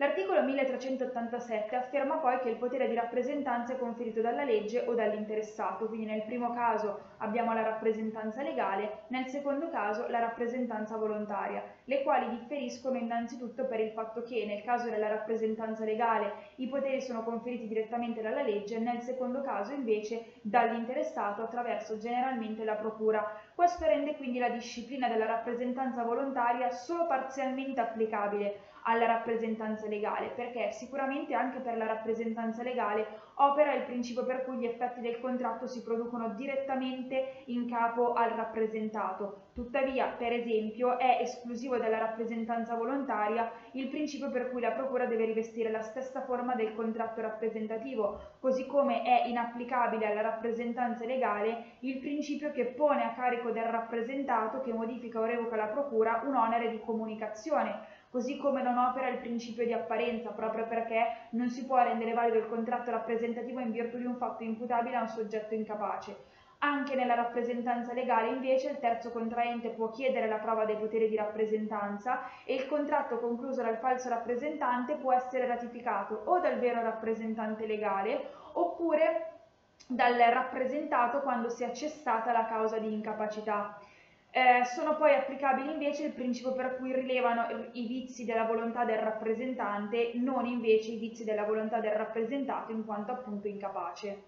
L'articolo 1387 afferma poi che il potere di rappresentanza è conferito dalla legge o dall'interessato, quindi nel primo caso abbiamo la rappresentanza legale, nel secondo caso la rappresentanza volontaria, le quali differiscono innanzitutto per il fatto che nel caso della rappresentanza legale i poteri sono conferiti direttamente dalla legge, nel secondo caso invece dall'interessato attraverso generalmente la procura. Questo rende quindi la disciplina della rappresentanza volontaria solo parzialmente applicabile alla rappresentanza legale, perché sicuramente anche per la rappresentanza legale opera il principio per cui gli effetti del contratto si producono direttamente in capo al rappresentato. Tuttavia, per esempio, è esclusivo della rappresentanza volontaria il principio per cui la procura deve rivestire la stessa forma del contratto rappresentativo, così come è inapplicabile alla rappresentanza legale il principio che pone a carico del rappresentato che modifica o revoca la procura un onere di comunicazione, così come non opera il principio di apparenza, proprio perché non si può rendere valido il contratto rappresentativo in virtù di un fatto imputabile a un soggetto incapace. Anche nella rappresentanza legale invece il terzo contraente può chiedere la prova dei poteri di rappresentanza e il contratto concluso dal falso rappresentante può essere ratificato o dal vero rappresentante legale oppure dal rappresentato quando sia cessata la causa di incapacità. Eh, sono poi applicabili invece il principio per cui rilevano i vizi della volontà del rappresentante, non invece i vizi della volontà del rappresentato in quanto appunto incapace.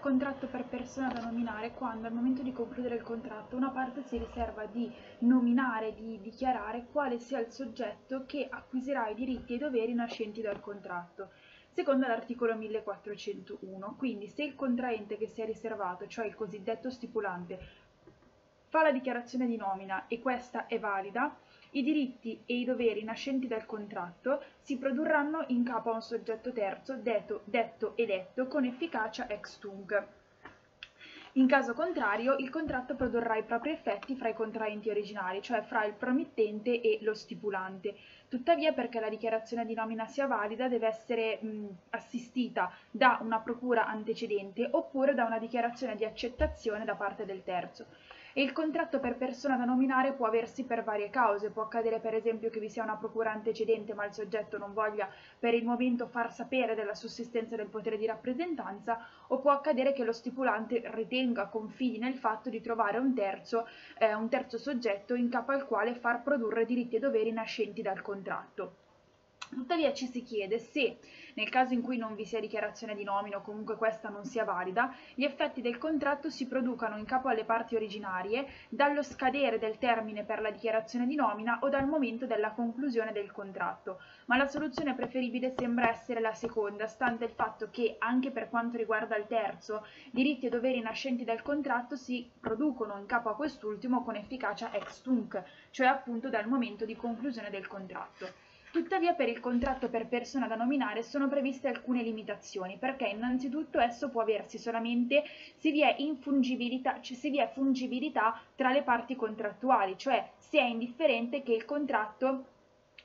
Contratto per persona da nominare quando al momento di concludere il contratto una parte si riserva di nominare, di dichiarare quale sia il soggetto che acquisirà i diritti e i doveri nascenti dal contratto secondo l'articolo 1401. Quindi se il contraente che si è riservato, cioè il cosiddetto stipulante, fa la dichiarazione di nomina e questa è valida, i diritti e i doveri nascenti dal contratto si produrranno in capo a un soggetto terzo detto, detto eletto con efficacia ex tunc. In caso contrario, il contratto produrrà i propri effetti fra i contraenti originali, cioè fra il promittente e lo stipulante. Tuttavia, perché la dichiarazione di nomina sia valida, deve essere mh, assistita da una procura antecedente oppure da una dichiarazione di accettazione da parte del terzo il contratto per persona da nominare può aversi per varie cause, può accadere per esempio che vi sia una procura antecedente ma il soggetto non voglia per il momento far sapere della sussistenza del potere di rappresentanza o può accadere che lo stipulante ritenga, confidi nel fatto di trovare un terzo, eh, un terzo soggetto in capo al quale far produrre diritti e doveri nascenti dal contratto. Tuttavia ci si chiede se, nel caso in cui non vi sia dichiarazione di nomina o comunque questa non sia valida, gli effetti del contratto si producano in capo alle parti originarie dallo scadere del termine per la dichiarazione di nomina o dal momento della conclusione del contratto, ma la soluzione preferibile sembra essere la seconda, stante il fatto che, anche per quanto riguarda il terzo, diritti e doveri nascenti dal contratto si producono in capo a quest'ultimo con efficacia ex tunc, cioè appunto dal momento di conclusione del contratto. Tuttavia per il contratto per persona da nominare sono previste alcune limitazioni, perché innanzitutto esso può aversi solamente se vi è, cioè se vi è fungibilità tra le parti contrattuali, cioè se è indifferente che il contratto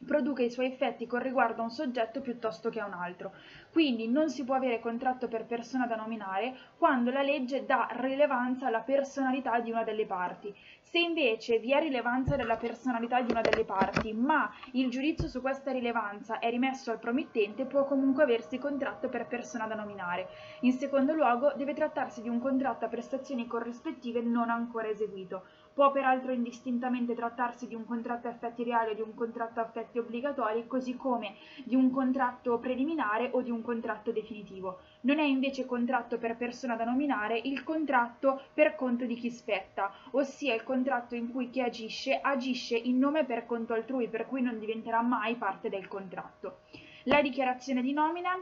produca i suoi effetti con riguardo a un soggetto piuttosto che a un altro. Quindi non si può avere contratto per persona da nominare quando la legge dà rilevanza alla personalità di una delle parti. Se invece vi è rilevanza della personalità di una delle parti, ma il giudizio su questa rilevanza è rimesso al promittente, può comunque aversi contratto per persona da nominare. In secondo luogo, deve trattarsi di un contratto a prestazioni corrispettive non ancora eseguito. Può peraltro indistintamente trattarsi di un contratto a effetti reali o di un contratto a effetti obbligatori, così come di un contratto preliminare o di un contratto definitivo. Non è invece contratto per persona da nominare il contratto per conto di chi spetta, ossia il contratto in cui chi agisce agisce in nome per conto altrui, per cui non diventerà mai parte del contratto. La dichiarazione di nomina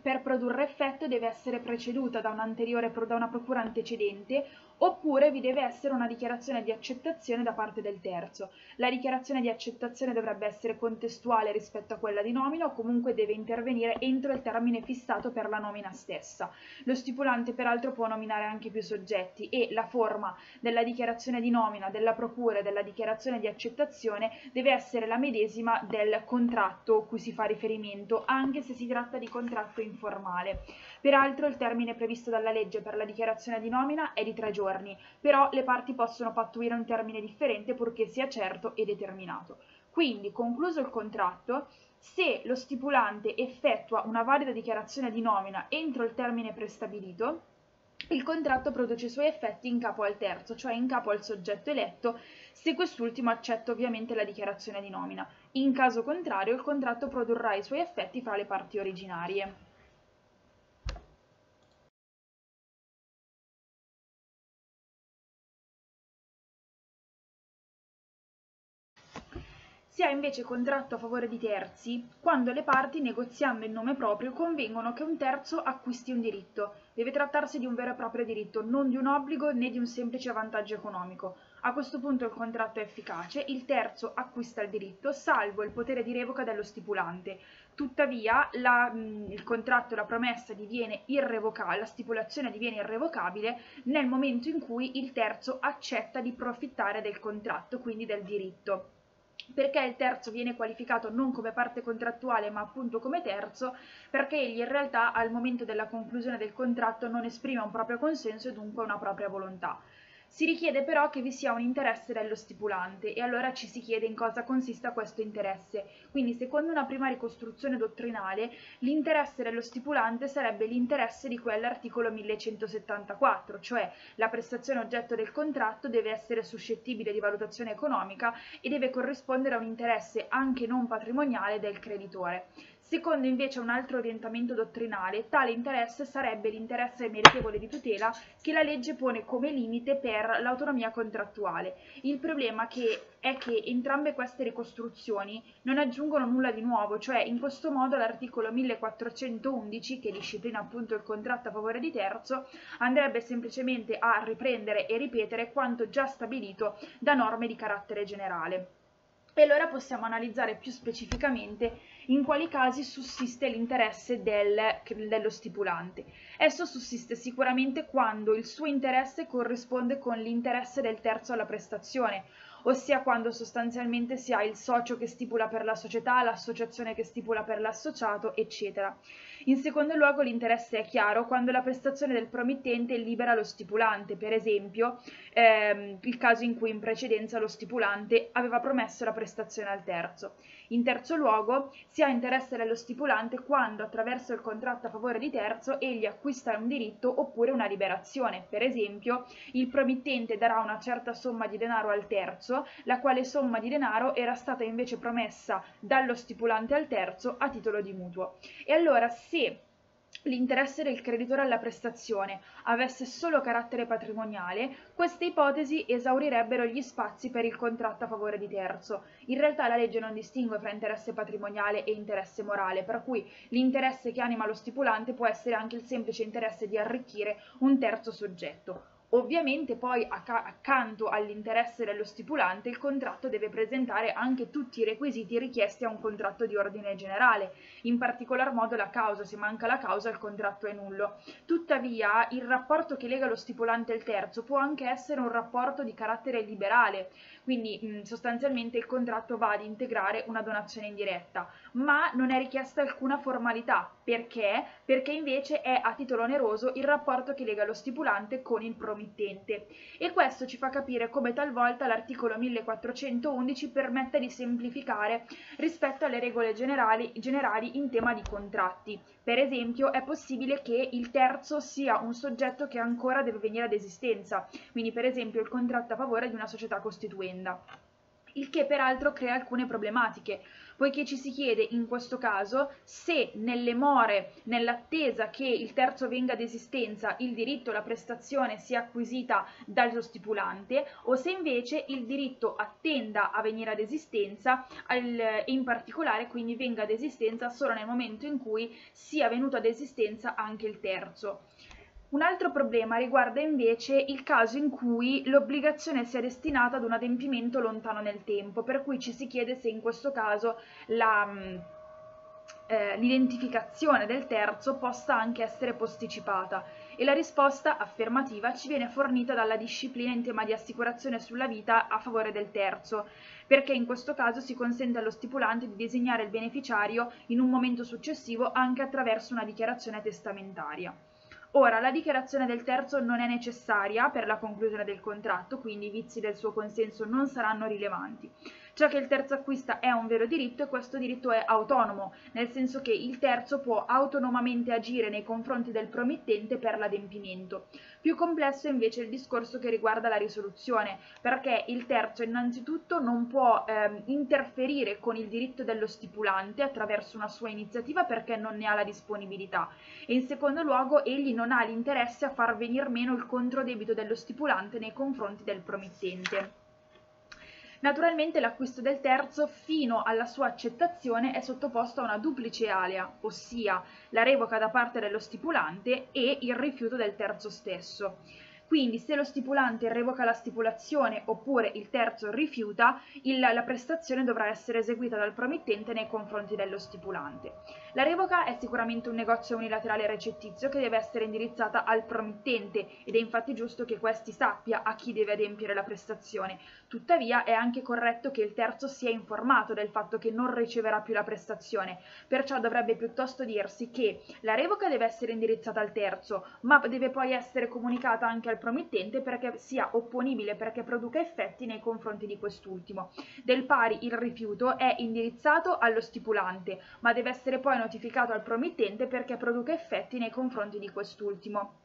per produrre effetto deve essere preceduta da, un da una procura antecedente oppure vi deve essere una dichiarazione di accettazione da parte del terzo. La dichiarazione di accettazione dovrebbe essere contestuale rispetto a quella di nomina o comunque deve intervenire entro il termine fissato per la nomina stessa. Lo stipulante peraltro può nominare anche più soggetti e la forma della dichiarazione di nomina, della procura e della dichiarazione di accettazione deve essere la medesima del contratto cui si fa riferimento, anche se si tratta di contratto in informale. Peraltro il termine previsto dalla legge per la dichiarazione di nomina è di tre giorni, però le parti possono pattuire un termine differente purché sia certo e determinato. Quindi, concluso il contratto, se lo stipulante effettua una valida dichiarazione di nomina entro il termine prestabilito, il contratto produce i suoi effetti in capo al terzo, cioè in capo al soggetto eletto, se quest'ultimo accetta ovviamente la dichiarazione di nomina. In caso contrario, il contratto produrrà i suoi effetti fra le parti originarie. Si ha invece contratto a favore di terzi quando le parti, negoziando in nome proprio, convengono che un terzo acquisti un diritto. Deve trattarsi di un vero e proprio diritto, non di un obbligo né di un semplice vantaggio economico. A questo punto il contratto è efficace, il terzo acquista il diritto, salvo il potere di revoca dello stipulante. Tuttavia la, il contratto, la promessa diviene irrevocabile, la stipulazione diviene irrevocabile nel momento in cui il terzo accetta di profittare del contratto, quindi del diritto perché il terzo viene qualificato non come parte contrattuale ma appunto come terzo, perché egli in realtà al momento della conclusione del contratto non esprime un proprio consenso e dunque una propria volontà. Si richiede però che vi sia un interesse dello stipulante e allora ci si chiede in cosa consista questo interesse. Quindi secondo una prima ricostruzione dottrinale l'interesse dello stipulante sarebbe l'interesse di quell'articolo 1174, cioè la prestazione oggetto del contratto deve essere suscettibile di valutazione economica e deve corrispondere a un interesse anche non patrimoniale del creditore. Secondo invece un altro orientamento dottrinale, tale interesse sarebbe l'interesse meritevole di tutela che la legge pone come limite per l'autonomia contrattuale. Il problema che è che entrambe queste ricostruzioni non aggiungono nulla di nuovo, cioè in questo modo l'articolo 1411, che disciplina appunto il contratto a favore di terzo, andrebbe semplicemente a riprendere e ripetere quanto già stabilito da norme di carattere generale. E allora possiamo analizzare più specificamente in quali casi sussiste l'interesse del, dello stipulante. Esso sussiste sicuramente quando il suo interesse corrisponde con l'interesse del terzo alla prestazione, ossia quando sostanzialmente si ha il socio che stipula per la società, l'associazione che stipula per l'associato, eccetera. In secondo luogo l'interesse è chiaro quando la prestazione del promittente libera lo stipulante, per esempio ehm, il caso in cui in precedenza lo stipulante aveva promesso la prestazione al terzo. In terzo luogo, si ha interesse dello stipulante quando, attraverso il contratto a favore di terzo, egli acquista un diritto oppure una liberazione. Per esempio, il promittente darà una certa somma di denaro al terzo, la quale somma di denaro era stata invece promessa dallo stipulante al terzo a titolo di mutuo. E allora, se l'interesse del creditore alla prestazione avesse solo carattere patrimoniale, queste ipotesi esaurirebbero gli spazi per il contratto a favore di terzo. In realtà la legge non distingue fra interesse patrimoniale e interesse morale, per cui l'interesse che anima lo stipulante può essere anche il semplice interesse di arricchire un terzo soggetto. Ovviamente poi accanto all'interesse dello stipulante il contratto deve presentare anche tutti i requisiti richiesti a un contratto di ordine generale, in particolar modo la causa, se manca la causa il contratto è nullo. Tuttavia il rapporto che lega lo stipulante al terzo può anche essere un rapporto di carattere liberale, quindi mh, sostanzialmente il contratto va ad integrare una donazione indiretta, ma non è richiesta alcuna formalità. Perché? Perché invece è a titolo oneroso il rapporto che lega lo stipulante con il promittente. E questo ci fa capire come talvolta l'articolo 1411 permette di semplificare rispetto alle regole generali, generali in tema di contratti. Per esempio è possibile che il terzo sia un soggetto che ancora deve venire ad esistenza, quindi per esempio il contratto a favore di una società costituenda il che peraltro crea alcune problematiche, poiché ci si chiede in questo caso se nelle more, nell'attesa che il terzo venga ad esistenza, il diritto alla prestazione sia acquisita dallo stipulante o se invece il diritto attenda a venire ad esistenza e in particolare quindi venga ad esistenza solo nel momento in cui sia venuto ad esistenza anche il terzo. Un altro problema riguarda invece il caso in cui l'obbligazione sia destinata ad un adempimento lontano nel tempo, per cui ci si chiede se in questo caso mm, eh, l'identificazione del terzo possa anche essere posticipata. e la risposta affermativa ci viene fornita dalla disciplina in tema di assicurazione sulla vita a favore del terzo, perché in questo caso si consente allo stipulante di designare il beneficiario in un momento successivo anche attraverso una dichiarazione testamentaria. Ora, la dichiarazione del terzo non è necessaria per la conclusione del contratto, quindi i vizi del suo consenso non saranno rilevanti. Ciò che il terzo acquista è un vero diritto e questo diritto è autonomo, nel senso che il terzo può autonomamente agire nei confronti del promettente per l'adempimento. Più complesso è invece il discorso che riguarda la risoluzione, perché il terzo innanzitutto non può eh, interferire con il diritto dello stipulante attraverso una sua iniziativa perché non ne ha la disponibilità e in secondo luogo egli non ha l'interesse a far venir meno il controdebito dello stipulante nei confronti del promettente. Naturalmente l'acquisto del terzo fino alla sua accettazione è sottoposto a una duplice alea, ossia la revoca da parte dello stipulante e il rifiuto del terzo stesso. Quindi se lo stipulante revoca la stipulazione oppure il terzo rifiuta, il, la prestazione dovrà essere eseguita dal promettente nei confronti dello stipulante. La revoca è sicuramente un negozio unilaterale recettizio che deve essere indirizzata al promettente ed è infatti giusto che questi sappia a chi deve adempiere la prestazione. Tuttavia è anche corretto che il terzo sia informato del fatto che non riceverà più la prestazione, perciò dovrebbe piuttosto dirsi che la revoca deve essere indirizzata al terzo, ma deve poi essere comunicata anche al promettente perché sia opponibile perché produca effetti nei confronti di quest'ultimo. Del pari il rifiuto è indirizzato allo stipulante, ma deve essere poi notificato al promettente perché produca effetti nei confronti di quest'ultimo.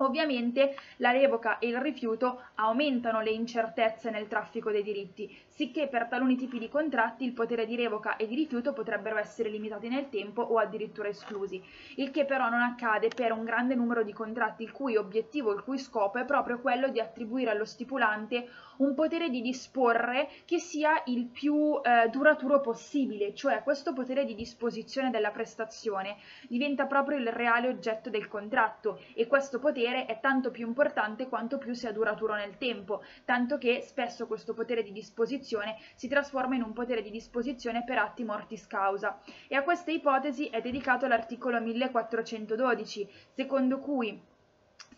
Ovviamente la revoca e il rifiuto aumentano le incertezze nel traffico dei diritti, sicché per taluni tipi di contratti il potere di revoca e di rifiuto potrebbero essere limitati nel tempo o addirittura esclusi, il che però non accade per un grande numero di contratti il cui obiettivo, il cui scopo è proprio quello di attribuire allo stipulante un potere di disporre che sia il più eh, duraturo possibile, cioè questo potere di disposizione della prestazione diventa proprio il reale oggetto del contratto e questo potere è tanto più importante quanto più sia duraturo nel tempo, tanto che spesso questo potere di disposizione si trasforma in un potere di disposizione per atti mortis causa. E a questa ipotesi è dedicato l'articolo 1412, secondo cui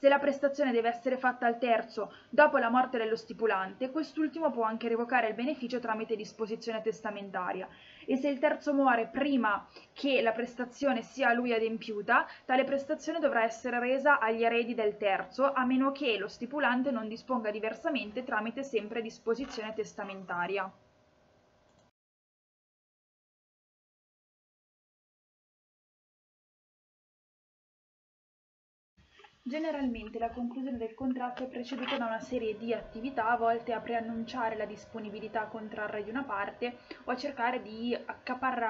se la prestazione deve essere fatta al terzo dopo la morte dello stipulante, quest'ultimo può anche revocare il beneficio tramite disposizione testamentaria e se il terzo muore prima che la prestazione sia a lui adempiuta, tale prestazione dovrà essere resa agli eredi del terzo a meno che lo stipulante non disponga diversamente tramite sempre disposizione testamentaria. Generalmente la conclusione del contratto è preceduta da una serie di attività volte a preannunciare la disponibilità a contrarre di una parte o a cercare di accaparrare